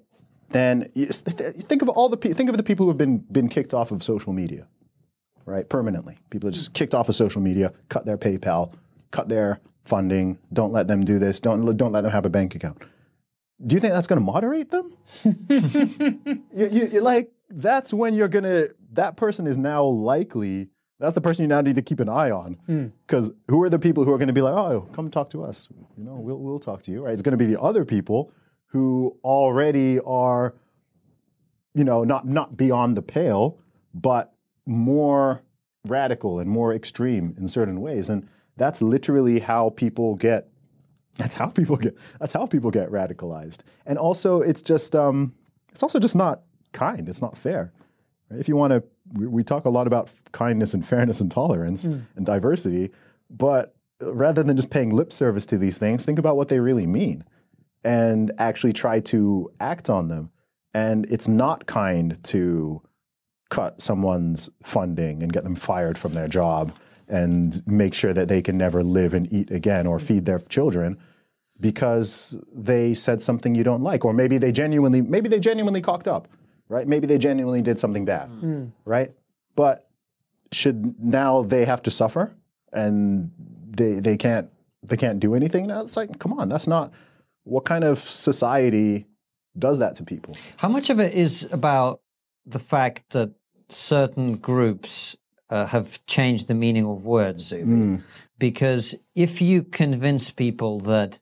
then think of all the think of the people who have been been kicked off of social media, right? Permanently. People are just kicked off of social media, cut their PayPal, cut their funding, don't let them do this, don't, don't let them have a bank account. Do you think that's going to moderate them? [LAUGHS] you, you, like, that's when you're going to, that person is now likely, that's the person you now need to keep an eye on. Hmm. Because who are the people who are going to be like, oh, come talk to us? You know, we'll, we'll talk to you, right? It's going to be the other people who already are, you know, not, not beyond the pale, but more radical and more extreme in certain ways. And that's literally how people get that's how people get that's how people get radicalized. And also it's just um it's also just not kind. It's not fair. If you want to we, we talk a lot about kindness and fairness and tolerance and diversity, but rather than just paying lip service to these things, think about what they really mean and actually try to act on them. And it's not kind to cut someone's funding and get them fired from their job and make sure that they can never live and eat again or feed their children because they said something you don't like or maybe they genuinely maybe they genuinely cocked up right? Maybe they genuinely did something bad hmm. right? But should now they have to suffer and they they can't they can't do anything? Now it's like come on that's not what kind of society does that to people? How much of it is about the fact that certain groups uh, have changed the meaning of words, Zuby? Because if you convince people that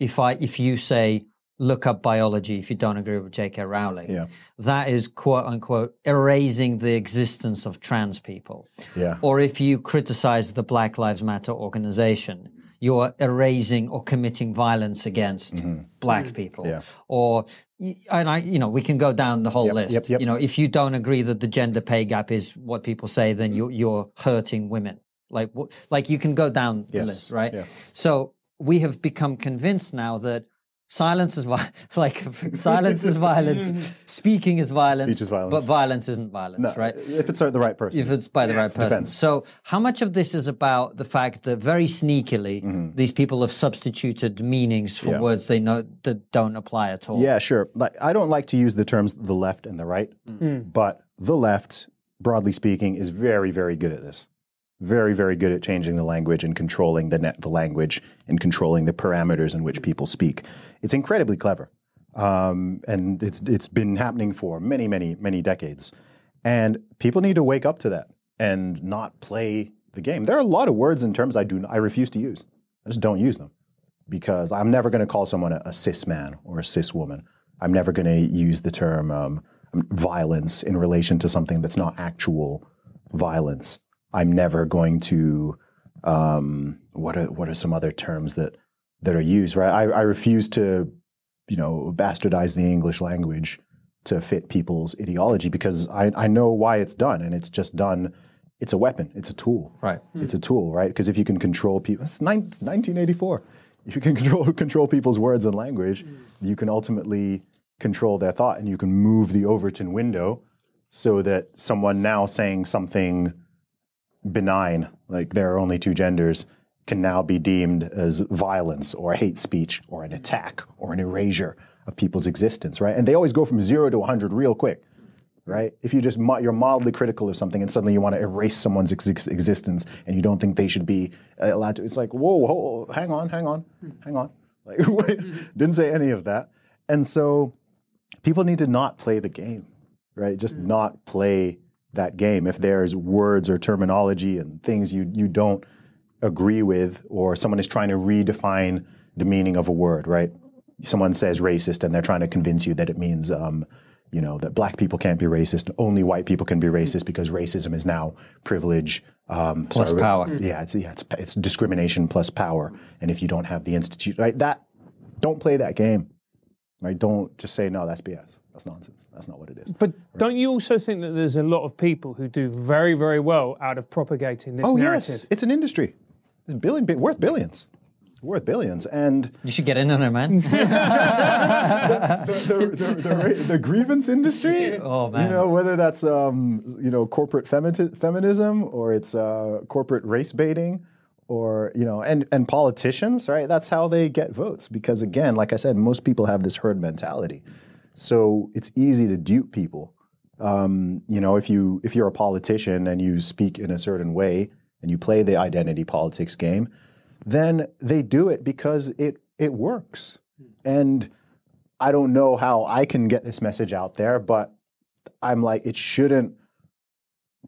if I if you say look up biology if you don't agree with J.K. Rowling, Yeah. that is quote unquote erasing the existence of trans people. Yeah. Or if you criticize the Black Lives Matter organization, you're erasing or committing violence against black people. Mm-hmm. Yeah. Or and I, you know, we can go down the whole Yep, list. yep, yep. You know, if you don't agree that the gender pay gap is what people say, then you're you're hurting women. Like wh- like you can go down the Yes, list, right? yeah. So we have become convinced now that silence is vi- [LAUGHS] like silence is violence, [LAUGHS] speaking is violence, Speech is violence. but violence isn't violence, No, right? if it's the right person if it's by the right person. defense. So, how much of this is about the fact that very sneakily these people have substituted meanings for Mm-hmm. Yeah. words they know that don't apply at all? Yeah, sure. Like I don't like to use the terms the left and the right, but the left, broadly speaking, is very, very good at this. Very, very good at changing the language and controlling the net, the language and controlling the parameters in which people speak. It's incredibly clever, um, and it's it's been happening for many, many, many decades. And people need to wake up to that and not play the game. There are a lot of words and terms I do I refuse to use. I just don't use them because I'm never going to call someone a, a cis man or a cis woman. I'm never going to use the term um, violence in relation to something that's not actual violence. I'm never going to um, what are what are some other terms that that are used right? I, I refuse to you know bastardize the English language to fit people's ideology because I, I know why it's done and it's just done. It's a weapon. It's a tool. Right. It's a tool, right? Because if you can control people, it's, nine, it's 1984. If you can [LAUGHS] control control people's words and language, you can ultimately control their thought, and you can move the Overton window so that someone now saying something benign, like there are only two genders, can now be deemed as violence or hate speech or an attack or an erasure of people's existence, right? And they always go from zero to 100 real quick right? If you just you're mildly critical of something and suddenly you want to erase someone's ex- existence and you don't think they should be uh, allowed to, it's like whoa, whoa, hang on, hang on, hang on. [LAUGHS] Like didn't say any of that. And so people need to not play the game, right? Just not play that game. If there's words or terminology and things you you don't agree with, or someone is trying to redefine the meaning of a word, right? Someone says racist and they're trying to convince you that it means, um, you know, that black people can't be racist, only white people can be racist because racism is now privilege. Um, Plus sorry, power. Yeah, it's, yeah, it's, it's discrimination plus power. And if you don't have the institute, right, that, don't play that game. Right? Don't just say, no, that's BS. That's nonsense. That's not what it is. But don't you also think that there's a lot of people who do very, very well out of propagating this Oh, narrative? yes. It's an industry. It's billion, bi- worth billions. Worth billions. And You should get in on it, man. [LAUGHS] the, the, the, ra- the grievance industry. Oh, man. You know whether that's um, you know corporate femini- feminism or it's uh, corporate race baiting or you know and and politicians, right? That's how they get votes because again, like I said, most people have this herd mentality. So it's easy to dupe people Um, you know, if you if you're a politician and you speak in a certain way and you play the identity politics game, then they do it because it it works. And I don't know how I can get this message out there, but I'm like, it shouldn't.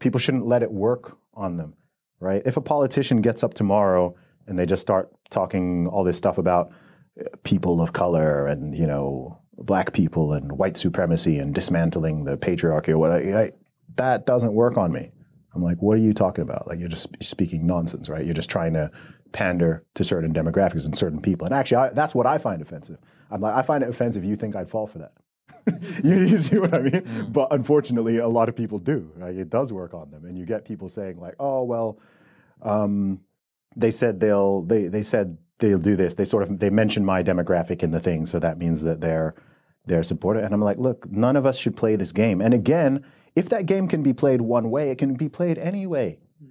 People shouldn't let it work on them, right? If a politician gets up tomorrow and they just start talking all this stuff about uh, people of color and you know black people and white supremacy and dismantling the patriarchy or what, I, I, that doesn't work on me. I'm like, what are you talking about? Like, you're just speaking nonsense, right? You're just trying to pander to certain demographics and certain people. And actually, I, that's what I find offensive. I'm like, I find it offensive. You think I'd fall for that? [LAUGHS] you, you, see what I mean? Mm. But unfortunately, a lot of people do. Right? It does work on them, and you get people saying like, "Oh, well, um, they said they'll they they said they'll do this. They sort of they mentioned my demographic in the thing, so that means that they're they're supportive." And I'm like, "Look, none of us should play this game." And again, if that game can be played one way, it can be played any way. Mm.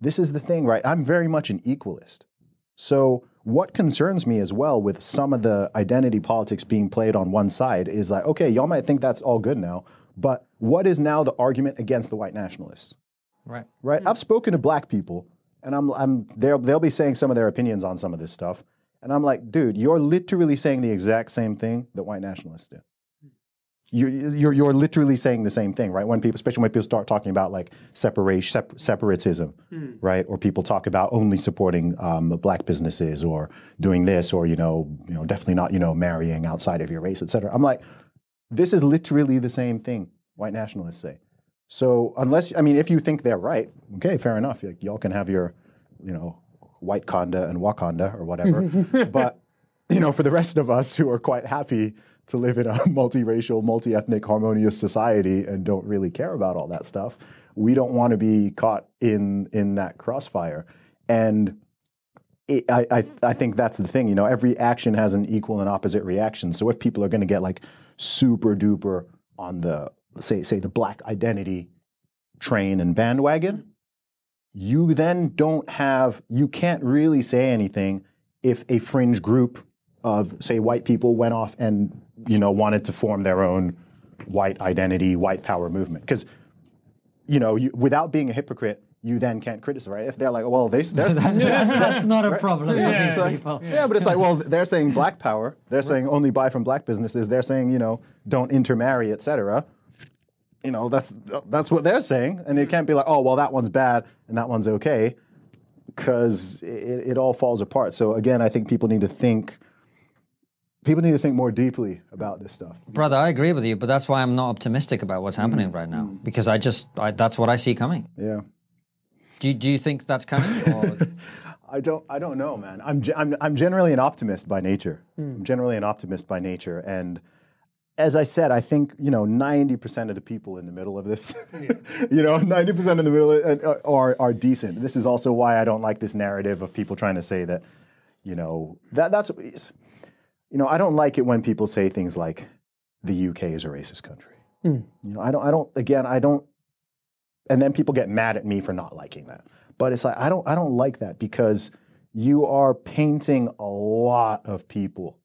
This is the thing, right? I'm very much an equalist. So what concerns me as well with some of the identity politics being played on one side is like, okay, y'all might think that's all good now, but what is now the argument against the white nationalists? Right. Right. Mm-hmm. I've spoken to black people, and I'm, I'm they'll they'll be saying some of their opinions on some of this stuff, and I'm like, dude, you're literally saying the exact same thing that white nationalists do you're, you're, you're literally saying the same thing, right? When people, especially when people start talking about like separation, sep- separatism, mm. right? Or people talk about only supporting um, black businesses or doing this, or you know, you know, definitely not, you know, marrying outside of your race, et cetera. I'm like, this is literally the same thing white nationalists say. So unless, I mean, if you think they're right, okay, fair enough. Like, y'all can have your, you know, white conda and Wakanda or whatever. [LAUGHS] but you know, for the rest of us who are quite happy to live in a [LAUGHS] multiracial, multi-ethnic, harmonious society and don't really care about all that stuff. We don't want to be caught in in that crossfire. And it, I, I, I think that's the thing. You know, every action has an equal and opposite reaction. So if people are going to get like super duper on the say say the black identity train and bandwagon, you then don't have you can't really say anything if a fringe group of say white people went off and you know, wanted to form their own white identity, white power movement. Because, you know, you, without being a hypocrite, you then can't criticize, right? If they're like, well, they're [LAUGHS] that's not a problem yeah. for these people. Yeah, but it's like, well, they're saying black power. They're saying only buy from black businesses. They're saying, you know, don't intermarry, etc. You know, that's that's what they're saying, and it can't be like, oh, well, that one's bad and that one's okay, because it, it all falls apart. So again, I think people need to think people need to think more deeply about this stuff. Brother, I agree with you, but that's why I'm not optimistic about what's happening mm. right now because I just I, that's what I see coming. Yeah. Do you, do you think that's coming? [LAUGHS] I don't I don't know, man. I'm I'm I'm generally an optimist by nature. Mm. I'm generally an optimist by nature and as I said, I think you know ninety percent of the people in the middle of this, yeah. [LAUGHS] you know, ninety percent in the middle uh, are are decent. This is also why I don't like this narrative of people trying to say that, you know, that that's you know, I don't like it when people say things like the UK is a racist country. Mm. You know, I don't I don't again, I don't and then people get mad at me for not liking that. But it's like I don't I don't like that because you are painting a lot of people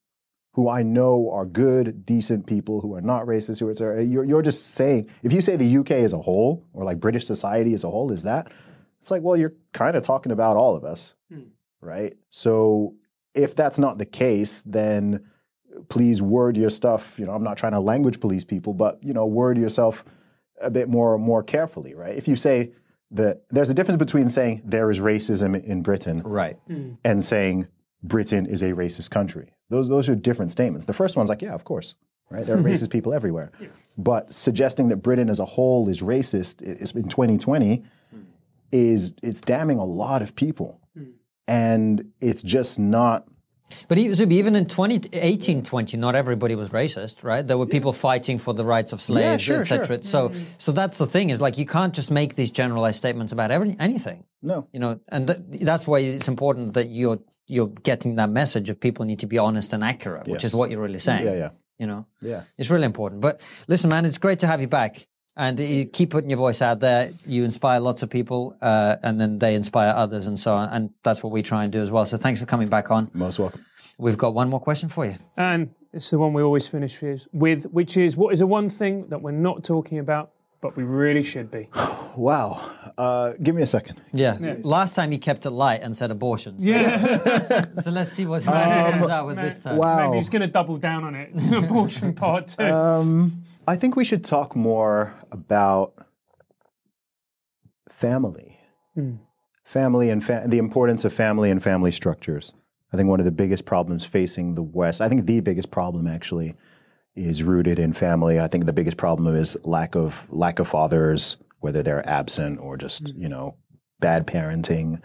who I know are good, decent people who are not racist, who are you're, you're just saying if you say the UK as a whole or like British society as a whole is that it's like well you're kind of talking about all of us, mm. right? So if that's not the case, then please word your stuff. You know, I'm not trying to language police people, but you know, word yourself a bit more more carefully, right? If you say that there's a difference between saying there is racism in Britain, right, mm. and saying Britain is a racist country. Those those are different statements. The first one's like, yeah, of course, right? There are racist people everywhere, yeah. but suggesting that Britain as a whole is racist is, in 2020 mm. is it's damning a lot of people and it's just not but even in 2018, 20, not everybody was racist, right? There were people fighting for the rights of slaves, yeah, sure, etc. Sure. So, mm-hmm. so that's the thing is like you can't just make these generalized statements about every, anything. No, you know, and th- that's why it's important that you're you're getting that message of people need to be honest and accurate, which yes. is what you're really saying. Yeah, yeah. You know, yeah, it's really important. But listen, man, it's great to have you back and you keep putting your voice out there. You inspire lots of people, uh, and then they inspire others, and so on. And that's what we try and do as well. So thanks for coming back on. Most welcome. We've got one more question for you. And It's the one we always finish with, with, which is what is the one thing that we're not talking about, but we really should be. [SIGHS] Wow. Uh, give me a second. Yeah. Last time he kept it light and said abortions. Yeah, [LAUGHS] So let's see what he comes out with this time. Wow. maybe he's going to double down on it. [LAUGHS] Abortion part two. Um, I think we should talk more about family. Family and fa- the importance of family and family structures. I think one of the biggest problems facing the West, I think the biggest problem actually, is rooted in family. I think the biggest problem is lack of lack of fathers, whether they're absent or just mm. you know bad parenting.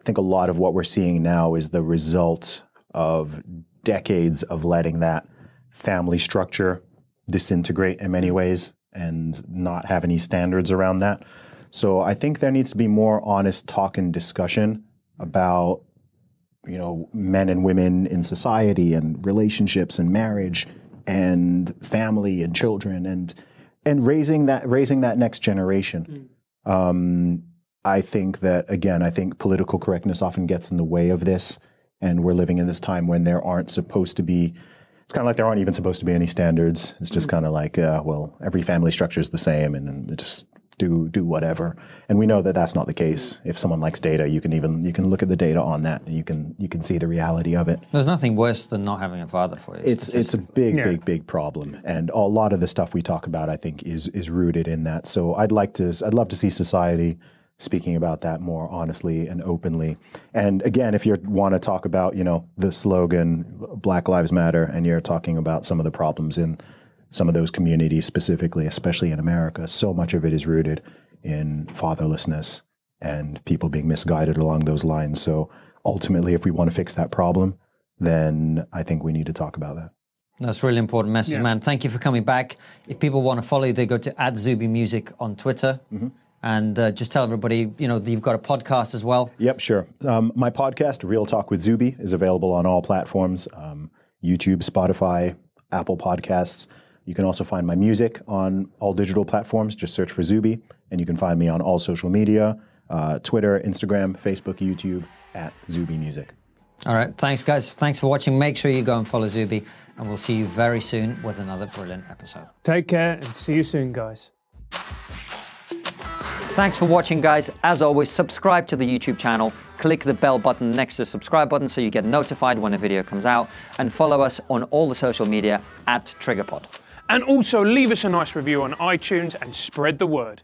I think a lot of what we're seeing now is the result of decades of letting that family structure disintegrate in many mm. ways and not have any standards around that. So I think there needs to be more honest talk and discussion about you know men and women in society and relationships and marriage and family and children and and raising that raising that next generation. Um, I think that again, I think political correctness often gets in the way of this, and we're living in this time when there aren't supposed to be. It's kind of like there aren't even supposed to be any standards. It's just kind of like, uh, well, every family structure is the same, and, and just do do whatever. And we know that that's not the case. If someone likes data, you can even you can look at the data on that, and you can you can see the reality of it. There's nothing worse than not having a father for you. It's it's a big Yeah. big big problem, and a lot of the stuff we talk about, I think, is is rooted in that. So I'd like to I'd love to see society speaking about that more honestly and openly. And again, if you want to talk about you know the slogan Black Lives Matter, and you're talking about some of the problems in some of those communities specifically, especially in America, so much of it is rooted in fatherlessness and people being misguided along those lines. So ultimately, if we want to fix that problem, then I think we need to talk about that. That's a really important message, Yeah. man. Thank you for coming back. If people want to follow you, they go to at Zuby Music on Twitter. Mm-hmm. And uh, just tell everybody, you know, you've got a podcast as well. Yep, sure. Um, my podcast, Real Talk with Zuby, is available on all platforms um, YouTube, Spotify, Apple Podcasts. You can also find my music on all digital platforms. Just search for Zuby, and you can find me on all social media uh, Twitter, Instagram, Facebook, YouTube at Zuby Music. All right. Thanks, guys. Thanks for watching. Make sure you go and follow Zuby. And we'll see you very soon with another brilliant episode. Take care and see you soon, guys. Thanks for watching, guys. As always, subscribe to the YouTube channel. Click the bell button next to the subscribe button so you get notified when a video comes out. And follow us on all the social media at TriggerPod. And also leave us a nice review on iTunes and spread the word.